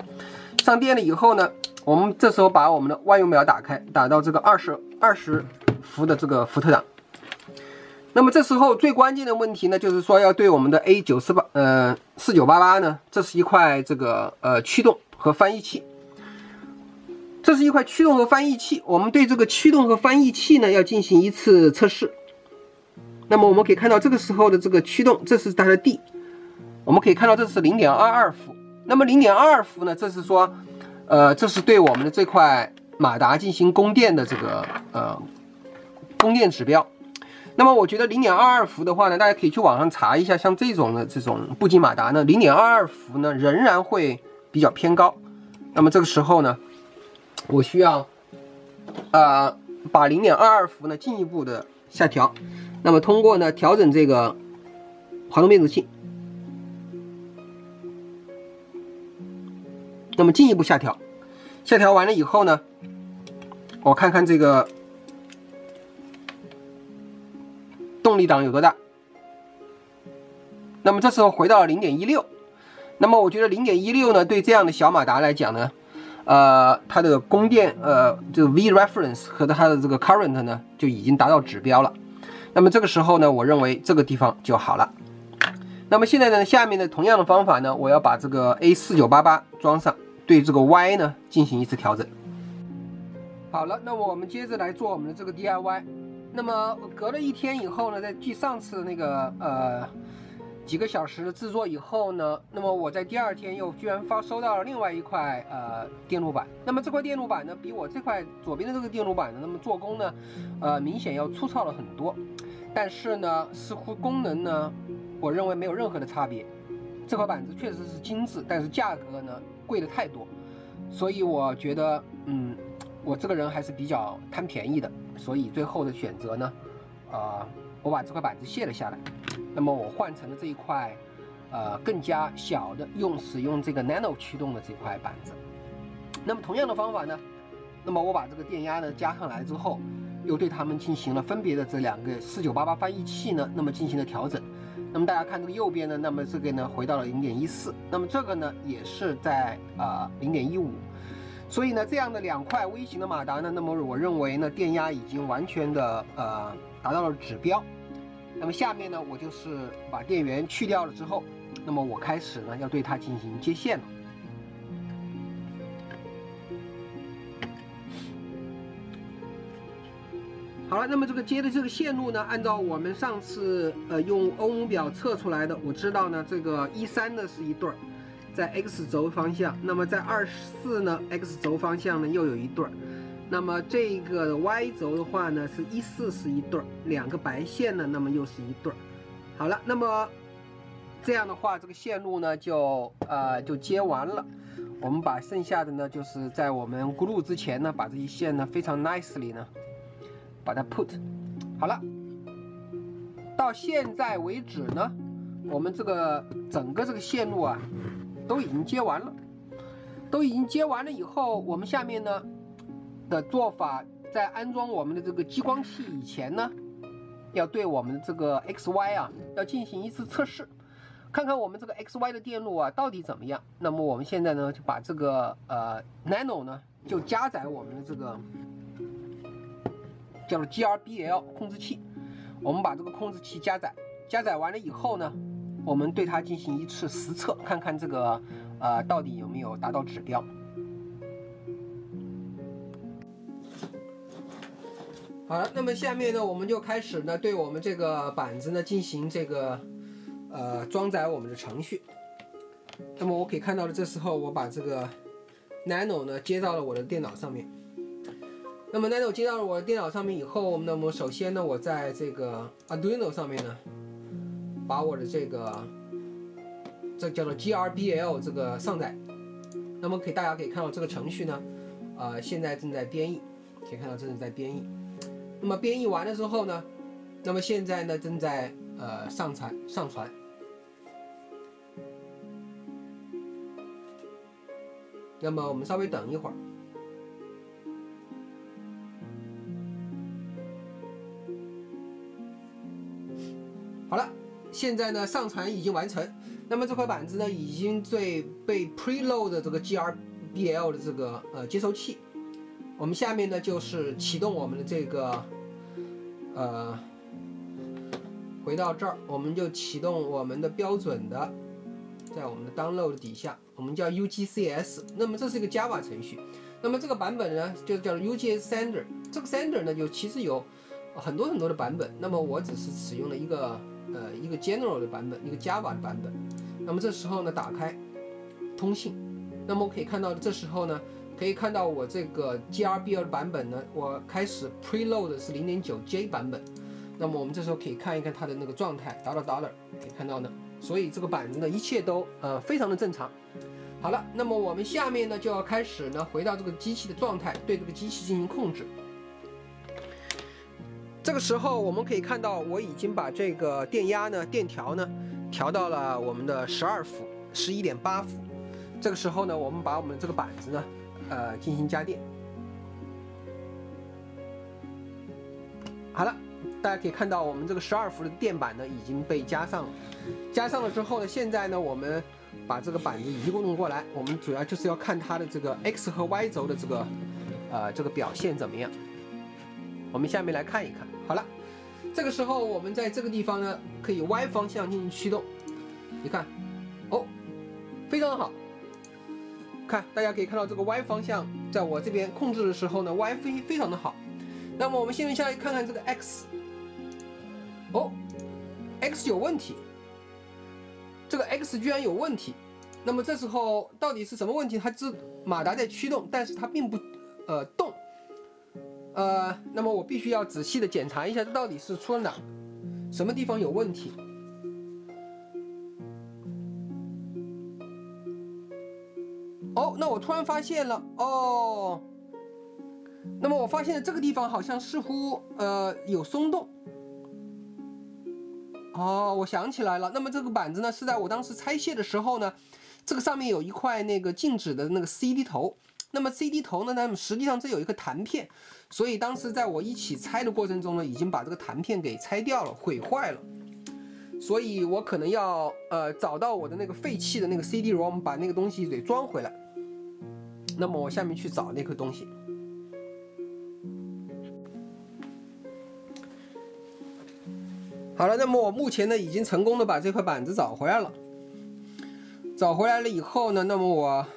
A: 上电了以后呢，我们这时候把我们的万用表打开，打到这个二十二十伏的这个伏特档。那么这时候最关键的问题呢，就是说要对我们的 A 九四八呃四九八八呢，这是一块这个呃驱动和翻译器，这是一块驱动和翻译器，我们对这个驱动和翻译器呢要进行一次测试。那么我们可以看到这个时候的这个驱动，这是它的 D，我们可以看到这是零点二二伏。那么零点二二伏呢，这是说呃这是对我们的这块马达进行供电的这个呃供电指标。那么我觉得零点二二伏的话呢，大家可以去网上查一下，像这种的这种步进马达呢，零点二二伏呢仍然会比较偏高。那么这个时候呢，我需要啊把零点二二伏呢进一步的下调。那么通过呢调整这个滑动变阻器，那么进一步下调，下调完了以后呢，我看看这个。动力档有多大？那么这时候回到了零点一六，那么我觉得零点一六呢，对这样的小马达来讲呢，呃，它的供电呃，就 V reference 和它的这个 current 呢，就已经达到指标了。那么这个时候呢，我认为这个地方就好了。那么现在呢，下面的同样的方法呢，我要把这个 A 四九八八装上，对这个 Y 呢进行一次调整。好了，那我们接着来做我们的这个 DIY。那么隔了一天以后呢，在继上次那个呃几个小时的制作以后呢，那么我在第二天又居然发收到了另外一块呃电路板。那么这块电路板呢，比我这块左边的这个电路板呢，那么做工呢，呃明显要粗糙了很多。但是呢，似乎功能呢，我认为没有任何的差别。这块板子确实是精致，但是价格呢贵的太多，所以我觉得嗯。我这个人还是比较贪便宜的，所以最后的选择呢，呃，我把这块板子卸了下来，那么我换成了这一块，呃，更加小的用使用这个 nano 驱动的这块板子。那么同样的方法呢，那么我把这个电压呢加上来之后，又对它们进行了分别的这两个四九八八翻译器呢，那么进行了调整。那么大家看这个右边呢，那么这个呢回到了零点一四，那么这个呢也是在啊零点一五。所以呢，这样的两块微型的马达呢，那么我认为呢，电压已经完全的呃达到了指标。那么下面呢，我就是把电源去掉了之后，那么我开始呢要对它进行接线了。好了，那么这个接的这个线路呢，按照我们上次呃用欧姆表测出来的，我知道呢，这个一三呢是一对儿，在 x 轴方向，那么在二十四呢 x 轴方向呢又有一对儿，那么这个 y 轴的话呢是一四是一对儿，两个白线呢，那么又是一对儿。好了，那么这样的话，这个线路呢就呃就接完了，我们把剩下的呢就是在我们 glue 之前呢，把这些线呢非常 nicely 呢。把它 put 好了，到现在为止呢，我们这个整个这个线路啊，都已经接完了，都已经接完了以后，我们下面呢的做法，在安装我们的这个激光器以前呢，要对我们的这个 X Y 啊，要进行一次测试，看看我们这个 X Y 的电路啊到底怎么样。那么我们现在呢，就把这个呃 Nano 呢，就加载我们的这个。叫做 GRBL 控制器，我们把这个控制器加载，加载完了以后呢，我们对它进行一次实测，看看这个呃到底有没有达到指标。好了，那么下面呢，我们就开始呢，对我们这个板子呢进行这个呃装载我们的程序。那么我可以看到了，这时候我把这个 Nano 呢接到了我的电脑上面。那么，Nano 接到了我的电脑上面以后，那么首先呢，我在这个 Arduino 上面呢，把我的这个这叫做 GRBL 这个上载。那么可以大家可以看到这个程序呢，呃，现在正在编译，可以看到正在编译。那么编译完了之后呢，那么现在呢正在呃上传上传。那么我们稍微等一会儿。现在呢上传已经完成，那么这块板子呢已经对被 preload 的这个 GRBL 的这个呃接收器，我们下面呢就是启动我们的这个呃，回到这儿，我们就启动我们的标准的，在我们的 download 底下，我们叫 UGCS，那么这是一个 Java 程序，那么这个版本呢就叫 UGS Sender，这个 Sender 呢就其实有很多很多的版本，那么我只是使用了一个。呃，一个 general 的版本，一个 Java 的版本。那么这时候呢，打开通信，那么我可以看到，这时候呢，可以看到我这个 GRBL 的版本呢，我开始 preload 是零点九 J 版本。那么我们这时候可以看一看它的那个状态，dollar dollar，可以看到呢。所以这个板子呢，一切都呃非常的正常。好了，那么我们下面呢就要开始呢，回到这个机器的状态，对这个机器进行控制。这个时候我们可以看到，我已经把这个电压呢、电条呢调到了我们的十二伏、十一点八伏。这个时候呢，我们把我们这个板子呢，呃，进行加电。好了，大家可以看到，我们这个十二伏的电板呢已经被加上了。加上了之后呢，现在呢，我们把这个板子移动过来，我们主要就是要看它的这个 x 和 y 轴的这个，呃，这个表现怎么样。我们下面来看一看。好了，这个时候我们在这个地方呢，可以 Y 方向进行驱动。你看，哦，非常好。看，大家可以看到这个 Y 方向，在我这边控制的时候呢，Y 非非常的好。那么我们现在下来看看这个 X，哦，X 有问题，这个 X 居然有问题。那么这时候到底是什么问题？它是马达在驱动，但是它并不呃动。呃，那么我必须要仔细的检查一下，这到底是出了哪，什么地方有问题？哦，那我突然发现了，哦，那么我发现这个地方好像似乎呃有松动。哦，我想起来了，那么这个板子呢是在我当时拆卸的时候呢，这个上面有一块那个静止的那个 CD 头。那么 CD 头呢？那么实际上这有一个弹片，所以当时在我一起拆的过程中呢，已经把这个弹片给拆掉了，毁坏了。所以我可能要呃找到我的那个废弃的那个 CD ROM，把那个东西给装回来。那么我下面去找那个东西。好了，那么我目前呢已经成功的把这块板子找回来了。找回来了以后呢，那么我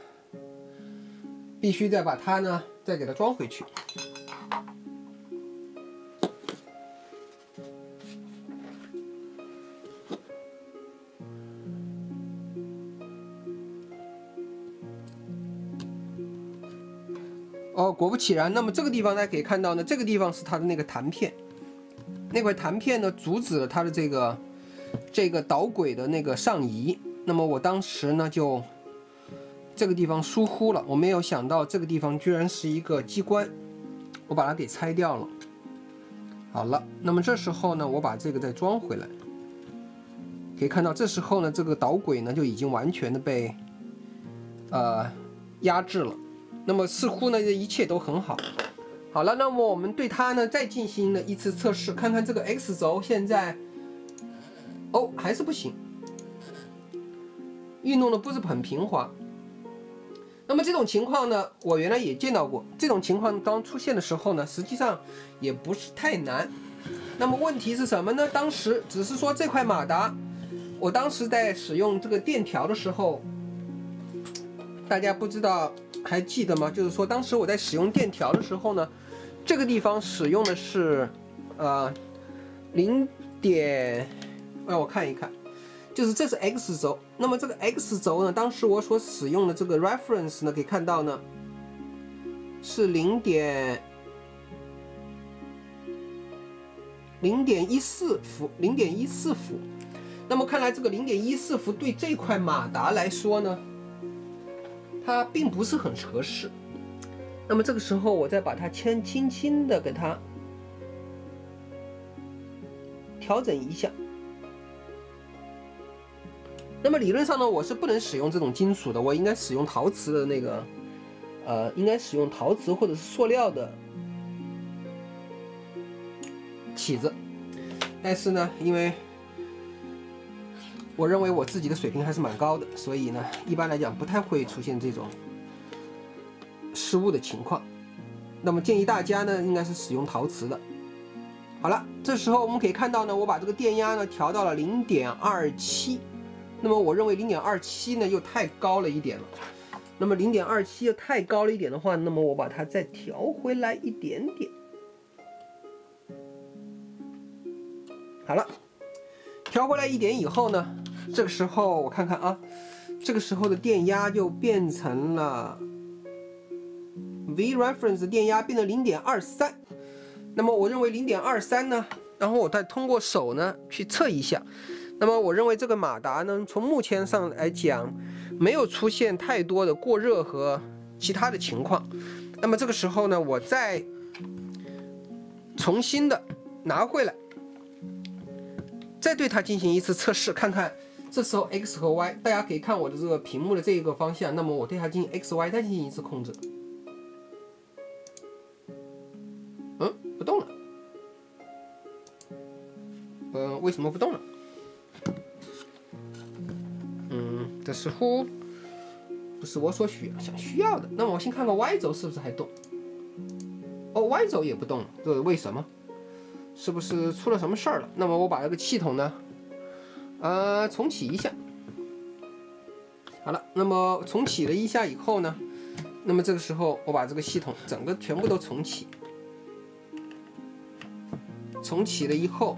A: 必须再把它呢再给它装回去。哦，果不其然，那么这个地方大家可以看到呢，这个地方是它的那个弹片。那块弹片呢，阻止了它的这个这个导轨的那个上移。那么我当时呢，就这个地方疏忽了，我没有想到这个地方居然是一个机关，我把它给拆掉了。好了，那么这时候呢，我把这个再装回来，可以看到这时候呢，这个导轨呢就已经完全的被呃压制了。那么似乎呢，这一切都很好。好了，那么我们对它呢再进行了一次测试，看看这个 X 轴现在，哦还是不行，运动的不是很平滑。那么这种情况呢，我原来也见到过。这种情况当出现的时候呢，实际上也不是太难。那么问题是什么呢？当时只是说这块马达，我当时在使用这个电条的时候，大家不知道还记得吗？就是说当时我在使用电条的时候呢。这个地方使用的是，呃，零点，让我看一看，就是这是 X 轴。那么这个 X 轴呢，当时我所使用的这个 reference 呢，可以看到呢，是零点零点一四伏，零点一四伏。那么看来这个零点一四伏对这块马达来说呢，它并不是很合适。那么这个时候，我再把它轻轻轻的给它调整一下。那么理论上呢，我是不能使用这种金属的，我应该使用陶瓷的那个，呃，应该使用陶瓷或者是塑料的起子。但是呢，因为我认为我自己的水平还是蛮高的，所以呢，一般来讲不太会出现这种。失误的情况，那么建议大家呢，应该是使用陶瓷的。好了，这时候我们可以看到呢，我把这个电压呢调到了零点二七。那么我认为零点二七呢又太高了一点了。那么零点二七又太高了一点的话，那么我把它再调回来一点点。好了，调回来一点以后呢，这个时候我看看啊，这个时候的电压就变成了。V reference 电压变成零点二三，那么我认为零点二三呢，然后我再通过手呢去测一下，那么我认为这个马达呢，从目前上来讲，没有出现太多的过热和其他的情况。那么这个时候呢，我再重新的拿回来，再对它进行一次测试，看看这时候 X 和 Y，大家可以看我的这个屏幕的这一个方向，那么我对它进行 X、Y 再进行一次控制。嗯，不动了，嗯，为什么不动了？这似乎不是我所需要想需要的。那么我先看看 Y 轴是不是还动？哦，Y 轴也不动了，这是为什么？是不是出了什么事儿了？那么我把这个系统呢，呃，重启一下。好了，那么重启了一下以后呢，那么这个时候我把这个系统整个全部都重启。重启了以后，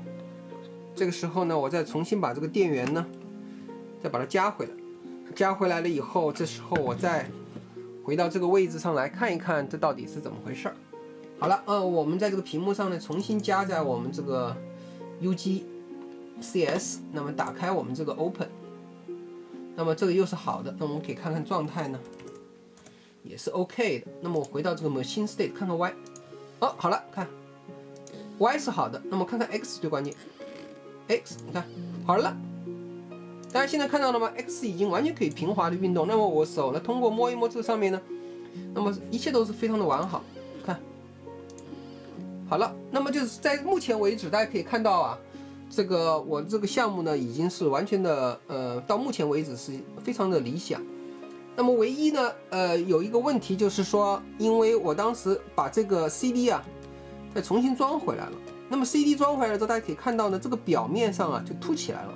A: 这个时候呢，我再重新把这个电源呢，再把它加回来。加回来了以后，这时候我再回到这个位置上来看一看，这到底是怎么回事儿。好了，呃，我们在这个屏幕上呢，重新加在我们这个 UGCS，那么打开我们这个 Open，那么这个又是好的，那我们可以看看状态呢，也是 OK 的。那么我回到这个 Machine State 看看 Y，哦，好了，看。Y 是好的，那么看看 X 最关键。X，你看好了，大家现在看到了吗？X 已经完全可以平滑的运动。那么我手呢，通过摸一摸这个上面呢，那么一切都是非常的完好。看，好了，那么就是在目前为止，大家可以看到啊，这个我这个项目呢，已经是完全的，呃，到目前为止是非常的理想，那么唯一呢，呃，有一个问题就是说，因为我当时把这个 CD 啊，再重新装回来了。那么 CD 装回来之后，大家可以看到呢，这个表面上啊就凸起来了，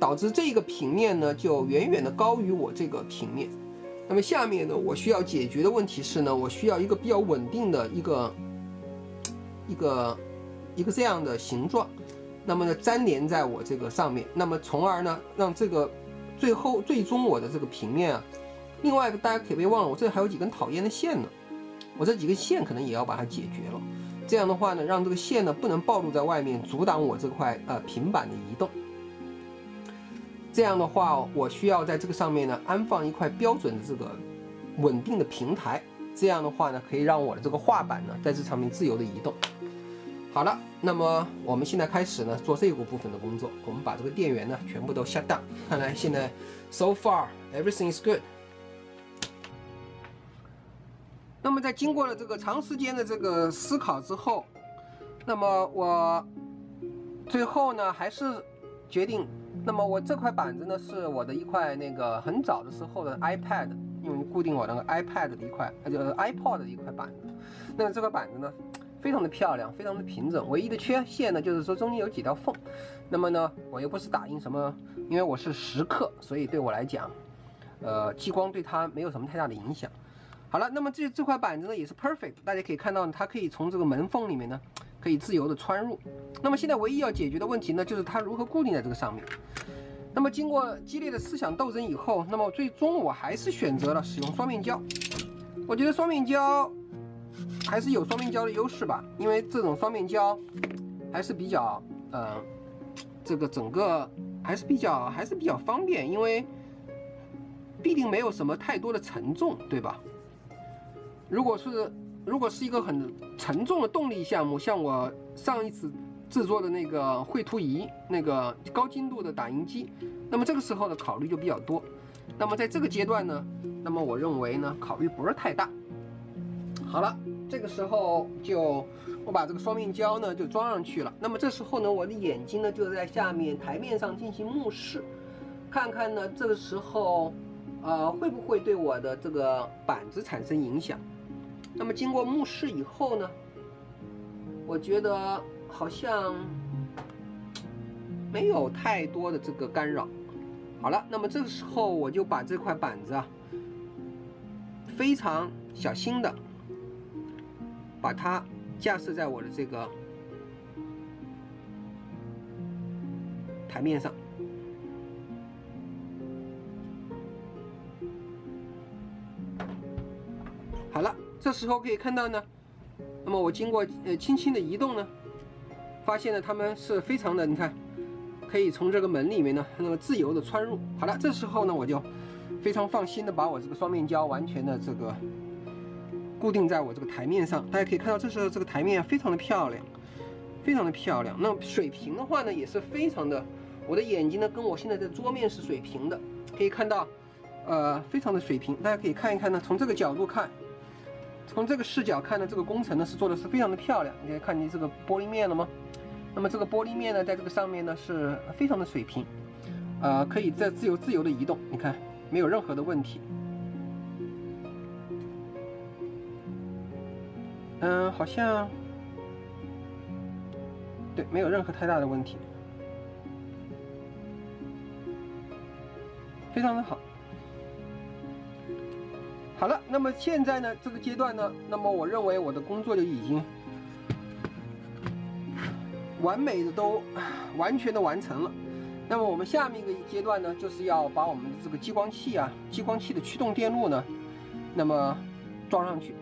A: 导致这个平面呢就远远的高于我这个平面。那么下面呢，我需要解决的问题是呢，我需要一个比较稳定的一个一个一个这样的形状，那么呢粘连在我这个上面，那么从而呢让这个最后最终我的这个平面啊。另外，大家可别忘了，我这还有几根讨厌的线呢，我这几根线可能也要把它解决了。这样的话呢，让这个线呢不能暴露在外面，阻挡我这块呃平板的移动。这样的话，我需要在这个上面呢安放一块标准的这个稳定的平台。这样的话呢，可以让我的这个画板呢在这上面自由的移动。好了，那么我们现在开始呢做这个部分的工作。我们把这个电源呢全部都 shut down。看来现在 so far everything is good。那么在经过了这个长时间的这个思考之后，那么我最后呢还是决定，那么我这块板子呢是我的一块那个很早的时候的 iPad 用于固定我那个 iPad 的一块，那就是 iPod 的一块板子。那么这块板子呢非常的漂亮，非常的平整，唯一的缺陷呢就是说中间有几条缝。那么呢我又不是打印什么，因为我是蚀刻，所以对我来讲，呃激光对它没有什么太大的影响。好了，那么这这块板子呢也是 perfect，大家可以看到，它可以从这个门缝里面呢，可以自由的穿入。那么现在唯一要解决的问题呢，就是它如何固定在这个上面。那么经过激烈的思想斗争以后，那么最终我还是选择了使用双面胶。我觉得双面胶还是有双面胶的优势吧，因为这种双面胶还是比较呃，这个整个还是比较还是比较方便，因为必定没有什么太多的承重，对吧？如果是如果是一个很沉重的动力项目，像我上一次制作的那个绘图仪，那个高精度的打印机，那么这个时候的考虑就比较多。那么在这个阶段呢，那么我认为呢，考虑不是太大。好了，这个时候就我把这个双面胶呢就装上去了。那么这时候呢，我的眼睛呢就在下面台面上进行目视，看看呢这个时候，呃会不会对我的这个板子产生影响。那么经过目视以后呢，我觉得好像没有太多的这个干扰。好了，那么这个时候我就把这块板子啊，非常小心的把它架设在我的这个台面上。好了。这时候可以看到呢，那么我经过呃轻轻的移动呢，发现呢它们是非常的，你看，可以从这个门里面呢那么自由的穿入。好了，这时候呢我就非常放心的把我这个双面胶完全的这个固定在我这个台面上。大家可以看到，这时候这个台面非常的漂亮，非常的漂亮。那水平的话呢也是非常的，我的眼睛呢跟我现在的桌面是水平的，可以看到，呃，非常的水平。大家可以看一看呢，从这个角度看。从这个视角看呢，这个工程呢是做的是非常的漂亮。你可以看见这个玻璃面了吗？那么这个玻璃面呢，在这个上面呢是非常的水平，呃，可以在自由自由的移动。你看，没有任何的问题。嗯，好像对，没有任何太大的问题，非常的好。好了，那么现在呢，这个阶段呢，那么我认为我的工作就已经完美的都完全的完成了。那么我们下面一个阶段呢，就是要把我们的这个激光器啊，激光器的驱动电路呢，那么装上去。